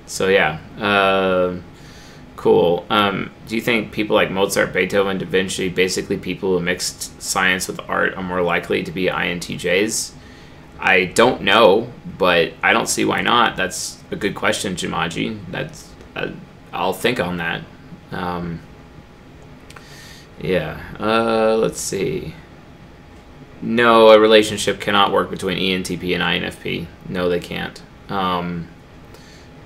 so, yeah. Uh, Cool. Um, do you think people like Mozart, Beethoven, Da Vinci, basically people who mixed science with art, are more likely to be INTJs? I don't know, but I don't see why not. That's a good question, Jimaji. That's uh, I'll think on that. Um, yeah. Uh, let's see. No, a relationship cannot work between ENTP and INFP. No, they can't. Um,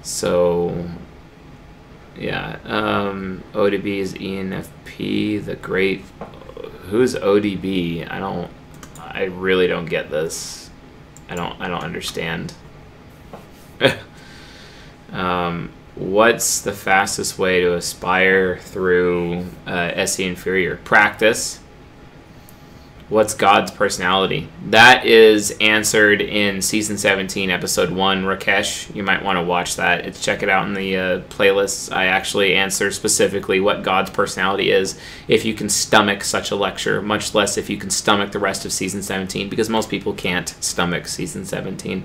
so yeah. Um, ODB is ENFP. The great. Who's ODB? I don't. I really don't get this. I don't. I don't understand. um, what's the fastest way to aspire through uh, SE inferior? Practice What's God's personality? That is answered in season 17, episode 1, Rakesh. You might want to watch that. It's, check it out in the uh, playlists. I actually answer specifically what God's personality is if you can stomach such a lecture, much less if you can stomach the rest of season 17, because most people can't stomach season 17.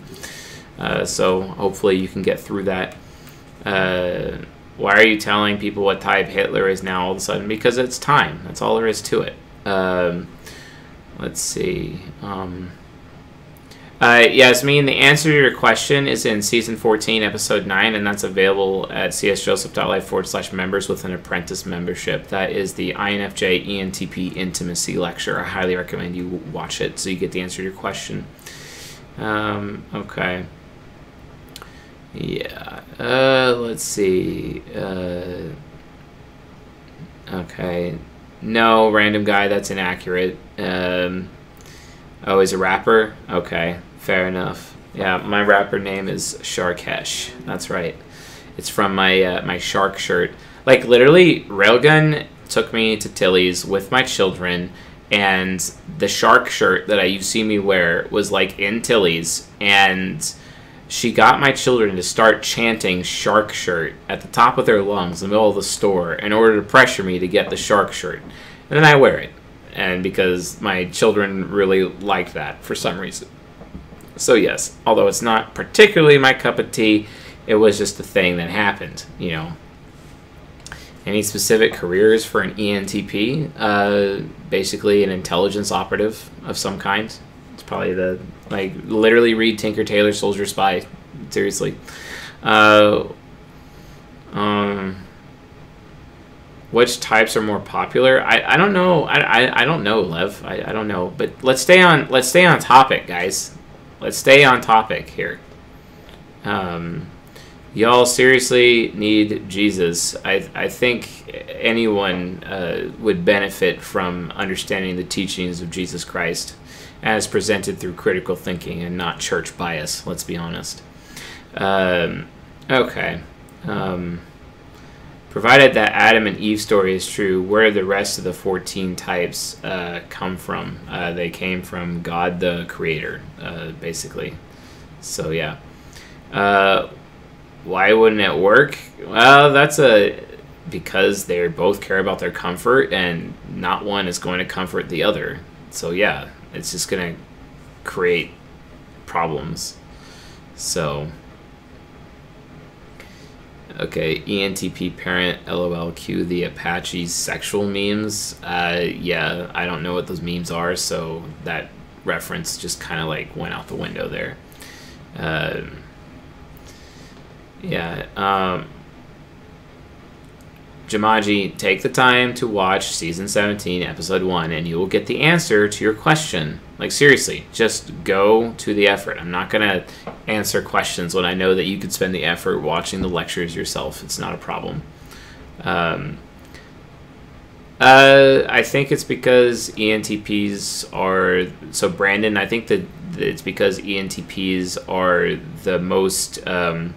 Uh, so hopefully you can get through that. Uh, why are you telling people what type Hitler is now all of a sudden? Because it's time. That's all there is to it. Um, let's see. Um, uh, Yasmin, the answer to your question is in season 14, episode 9, and that's available at csjoseph.life forward slash members with an apprentice membership. That is the INFJ ENTP intimacy lecture. I highly recommend you watch it so you get the answer to your question. Um, okay. Yeah. Uh, let's see. Uh, okay. No, random guy, that's inaccurate. Um, oh, he's a rapper? Okay, fair enough. Yeah, my rapper name is Sharkesh. That's right. It's from my uh, my shark shirt. Like literally, Railgun took me to Tilly's with my children, and the shark shirt that I you see me wear was like in Tilly's, and she got my children to start chanting shark shirt at the top of their lungs in the middle of the store in order to pressure me to get the shark shirt. And then I wear it. And because my children really like that for some reason. So, yes, although it's not particularly my cup of tea, it was just a thing that happened, you know. Any specific careers for an ENTP? Uh, basically, an intelligence operative of some kind. It's probably the like literally read Tinker Tailor Soldier Spy. Seriously. Uh, um, which types are more popular? I, I don't know. I, I, I don't know, Lev. I, I don't know. But let's stay on let's stay on topic, guys. Let's stay on topic here. Um, y'all seriously need Jesus. I I think anyone uh, would benefit from understanding the teachings of Jesus Christ as presented through critical thinking and not church bias, let's be honest. Um, okay. Um, Provided that Adam and Eve story is true, where the rest of the 14 types uh, come from? Uh, they came from God the Creator, uh, basically. So, yeah. Uh, why wouldn't it work? Well, that's a because they both care about their comfort, and not one is going to comfort the other. So, yeah, it's just going to create problems. So, okay, ENTP parent LOLQ the Apache's sexual memes. Uh, yeah, I don't know what those memes are, so that reference just kind of like went out the window there. Um, yeah. Um, Jamaji, take the time to watch season 17, episode 1, and you will get the answer to your question. Like, seriously, just go to the effort. I'm not going to answer questions when I know that you could spend the effort watching the lectures yourself. It's not a problem. Um, uh, I think it's because ENTPs are. So, Brandon, I think that it's because ENTPs are the most um,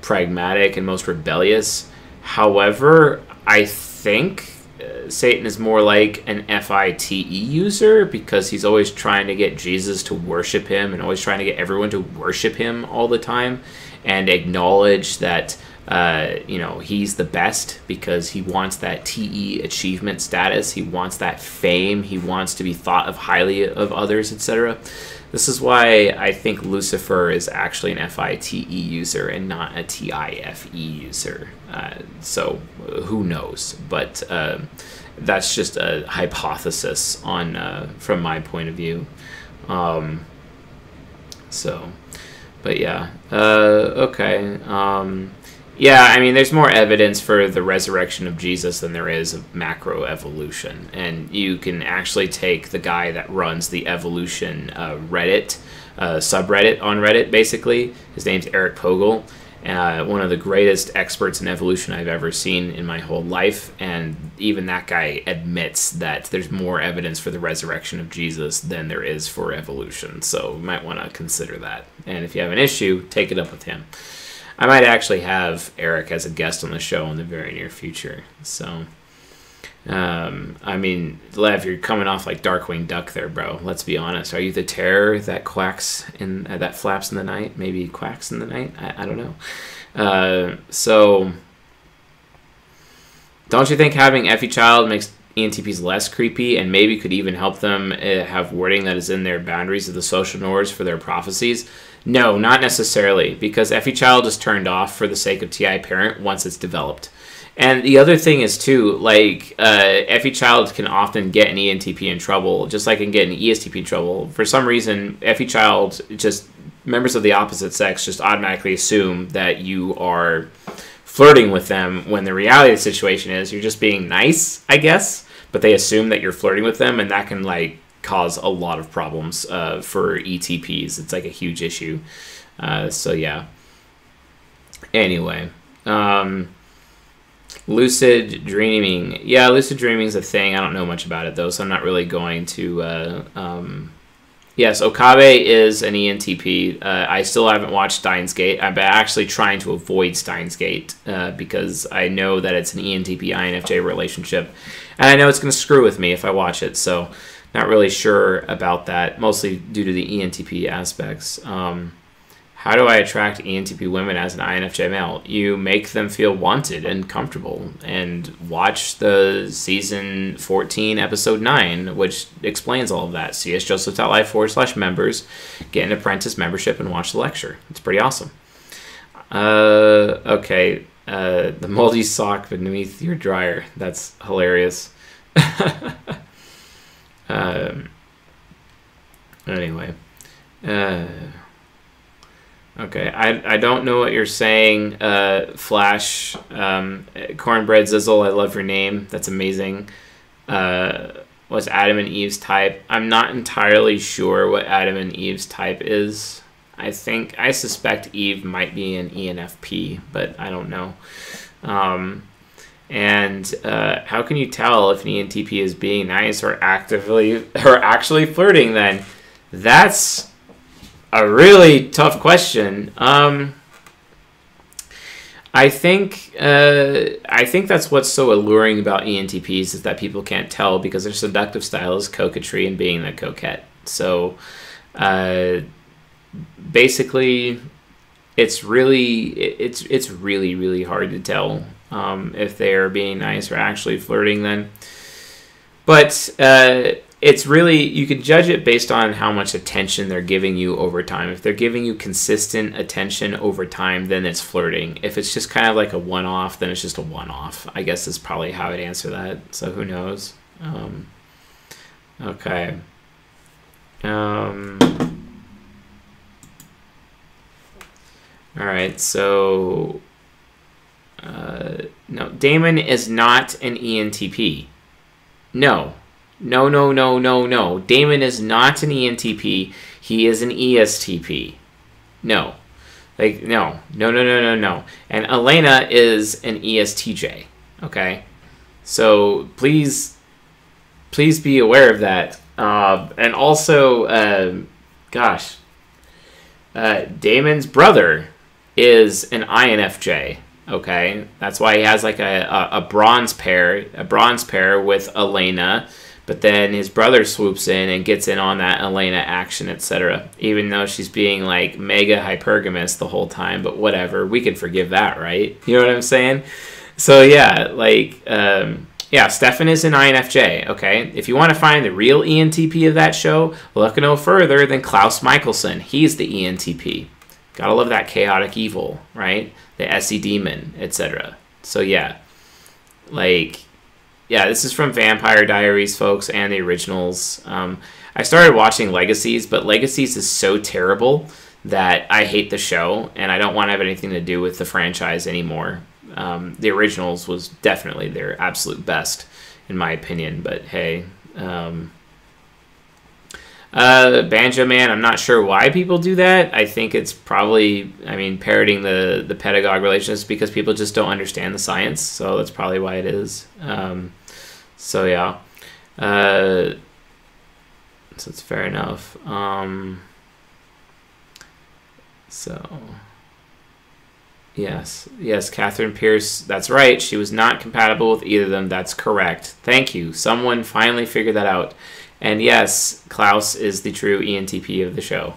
pragmatic and most rebellious. However, I think uh, Satan is more like an FITE user because he's always trying to get Jesus to worship him and always trying to get everyone to worship him all the time and acknowledge that uh, you know he's the best because he wants that TE achievement status. He wants that fame. He wants to be thought of highly of others, etc. This is why I think Lucifer is actually an FITE user and not a TIFE user. Uh, so who knows? But uh, that's just a hypothesis on uh, from my point of view. Um, so, but yeah, uh, okay. Um, yeah, I mean, there's more evidence for the resurrection of Jesus than there is of macro evolution. And you can actually take the guy that runs the evolution uh, Reddit, uh, subreddit on Reddit, basically. His name's Eric Pogel, uh, one of the greatest experts in evolution I've ever seen in my whole life. And even that guy admits that there's more evidence for the resurrection of Jesus than there is for evolution. So you might want to consider that. And if you have an issue, take it up with him. I might actually have Eric as a guest on the show in the very near future. So, um, I mean, Lev, you're coming off like Darkwing Duck there, bro. Let's be honest. Are you the terror that quacks in uh, that flaps in the night? Maybe quacks in the night. I, I don't know. Uh, so, don't you think having FE Child makes ENTPs less creepy and maybe could even help them uh, have wording that is in their boundaries of the social norms for their prophecies? No, not necessarily, because FE Child is turned off for the sake of TI parent once it's developed. And the other thing is too, like uh, FE Child can often get an ENTP in trouble, just like can get an ESTP in trouble. For some reason, FE Child just members of the opposite sex just automatically assume that you are flirting with them when the reality of the situation is you're just being nice, I guess. But they assume that you're flirting with them, and that can like cause a lot of problems uh, for ETPs. It's like a huge issue. Uh, so yeah. Anyway, um, lucid dreaming. Yeah, lucid dreaming is a thing. I don't know much about it though, so I'm not really going to. Uh, um, yes, Okabe is an ENTP. Uh, I still haven't watched Steins Gate. I'm actually trying to avoid Steins Gate uh, because I know that it's an ENTP INFJ relationship, and I know it's going to screw with me if I watch it. So not really sure about that, mostly due to the ENTP aspects. Um, how do I attract ENTP women as an INFJ male? You make them feel wanted and comfortable, and watch the season 14, episode 9, which explains all of that. csjoseph.life forward slash members, get an apprentice membership, and watch the lecture. It's pretty awesome. Uh, okay, uh, the moldy sock beneath your dryer. That's hilarious. Um, anyway. Uh, okay, I, I don't know what you're saying. Uh, Flash, um, Cornbread Zizzle, I love your name. That's amazing. Uh, was Adam and Eve's type? I'm not entirely sure what Adam and Eve's type is. I think, I suspect Eve might be an ENFP, but I don't know. Um, and uh, how can you tell if an ENTP is being nice or actively or actually flirting? Then that's a really tough question. Um, I think uh, I think that's what's so alluring about ENTPs is that people can't tell because their seductive style is coquetry and being a coquette. So uh, basically, it's really it's it's really really hard to tell um, if they're being nice or actually flirting. Then, but uh, it's really you can judge it based on how much attention they're giving you over time. If they're giving you consistent attention over time, then it's flirting. If it's just kind of like a one-off, then it's just a one-off. I guess is probably how I'd answer that. So who knows? Um, okay. Um, all right. So uh, no, Damon is not an ENTP. No, no, no, no, no, no. Damon is not an ENTP. He is an ESTP. No. Like, no. No, no, no, no, no. And Elena is an ESTJ. Okay? So please, please be aware of that. Uh, and also, um gosh, uh, Damon's brother is an INFJ. Okay, that's why he has like a, a, a bronze pair, a bronze pair with Elena, but then his brother swoops in and gets in on that Elena action, etc. Even though she's being like mega hypergamous the whole time, but whatever, we can forgive that, right? You know what I'm saying? So yeah, like um, yeah, Stefan is an INFJ. Okay, if you want to find the real ENTP of that show, look no further than Klaus Mikaelson. He's the ENTP. Gotta love that chaotic evil, right? The SE demon, etc. So yeah, like yeah, this is from Vampire Diaries, folks, and the originals. Um, I started watching Legacies, but Legacies is so terrible that I hate the show, and I don't want to have anything to do with the franchise anymore. Um, the originals was definitely their absolute best, in my opinion. But hey, um, uh, Banjo Man, I'm not sure why people do that. I think it's probably, I mean, parroting the the pedagogue relations because people just don't understand the science. So that's probably why it is. Um, so yeah, uh, so it's fair enough. Um, so yes, yes, Katherine Pierce. That's right. She was not compatible with either of them. That's correct. Thank you. Someone finally figured that out. And yes, Klaus is the true ENTP of the show.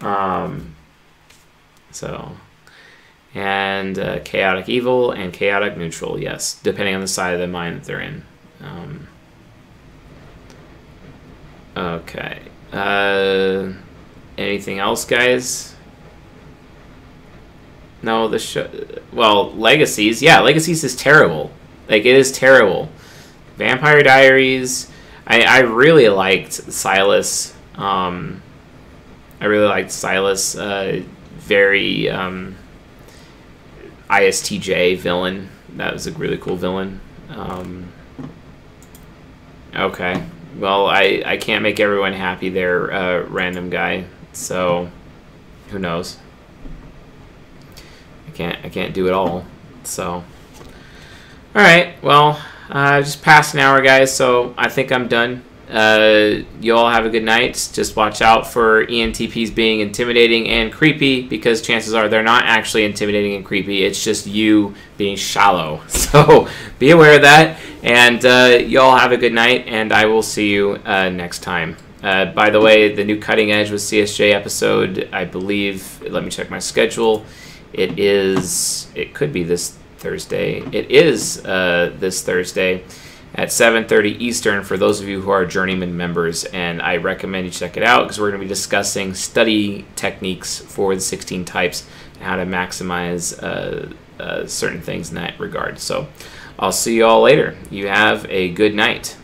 Um, so, and uh, chaotic evil and chaotic neutral, yes, depending on the side of the mind that they're in. Um, okay. Uh, anything else, guys? No, the show. Well, Legacies. Yeah, Legacies is terrible. Like it is terrible. Vampire Diaries. I, I really liked Silas. Um, I really liked Silas. Uh, very um, ISTJ villain. That was a really cool villain. Um, okay. Well, I, I can't make everyone happy there, uh, random guy. So, who knows? I can't I can't do it all. So, all right. Well, uh, just past an hour, guys. So I think I'm done. Uh, you all have a good night. Just watch out for ENTPs being intimidating and creepy because chances are they're not actually intimidating and creepy. It's just you being shallow. So be aware of that. And uh, you all have a good night, and I will see you uh, next time. Uh, by the way, the new Cutting Edge with CSJ episode, I believe, let me check my schedule. It is, it could be this Thursday. It is uh, this Thursday at 7:30 Eastern for those of you who are journeyman members, and I recommend you check it out because we're going to be discussing study techniques for the 16 types and how to maximize uh, uh, certain things in that regard. So I'll see you all later. You have a good night.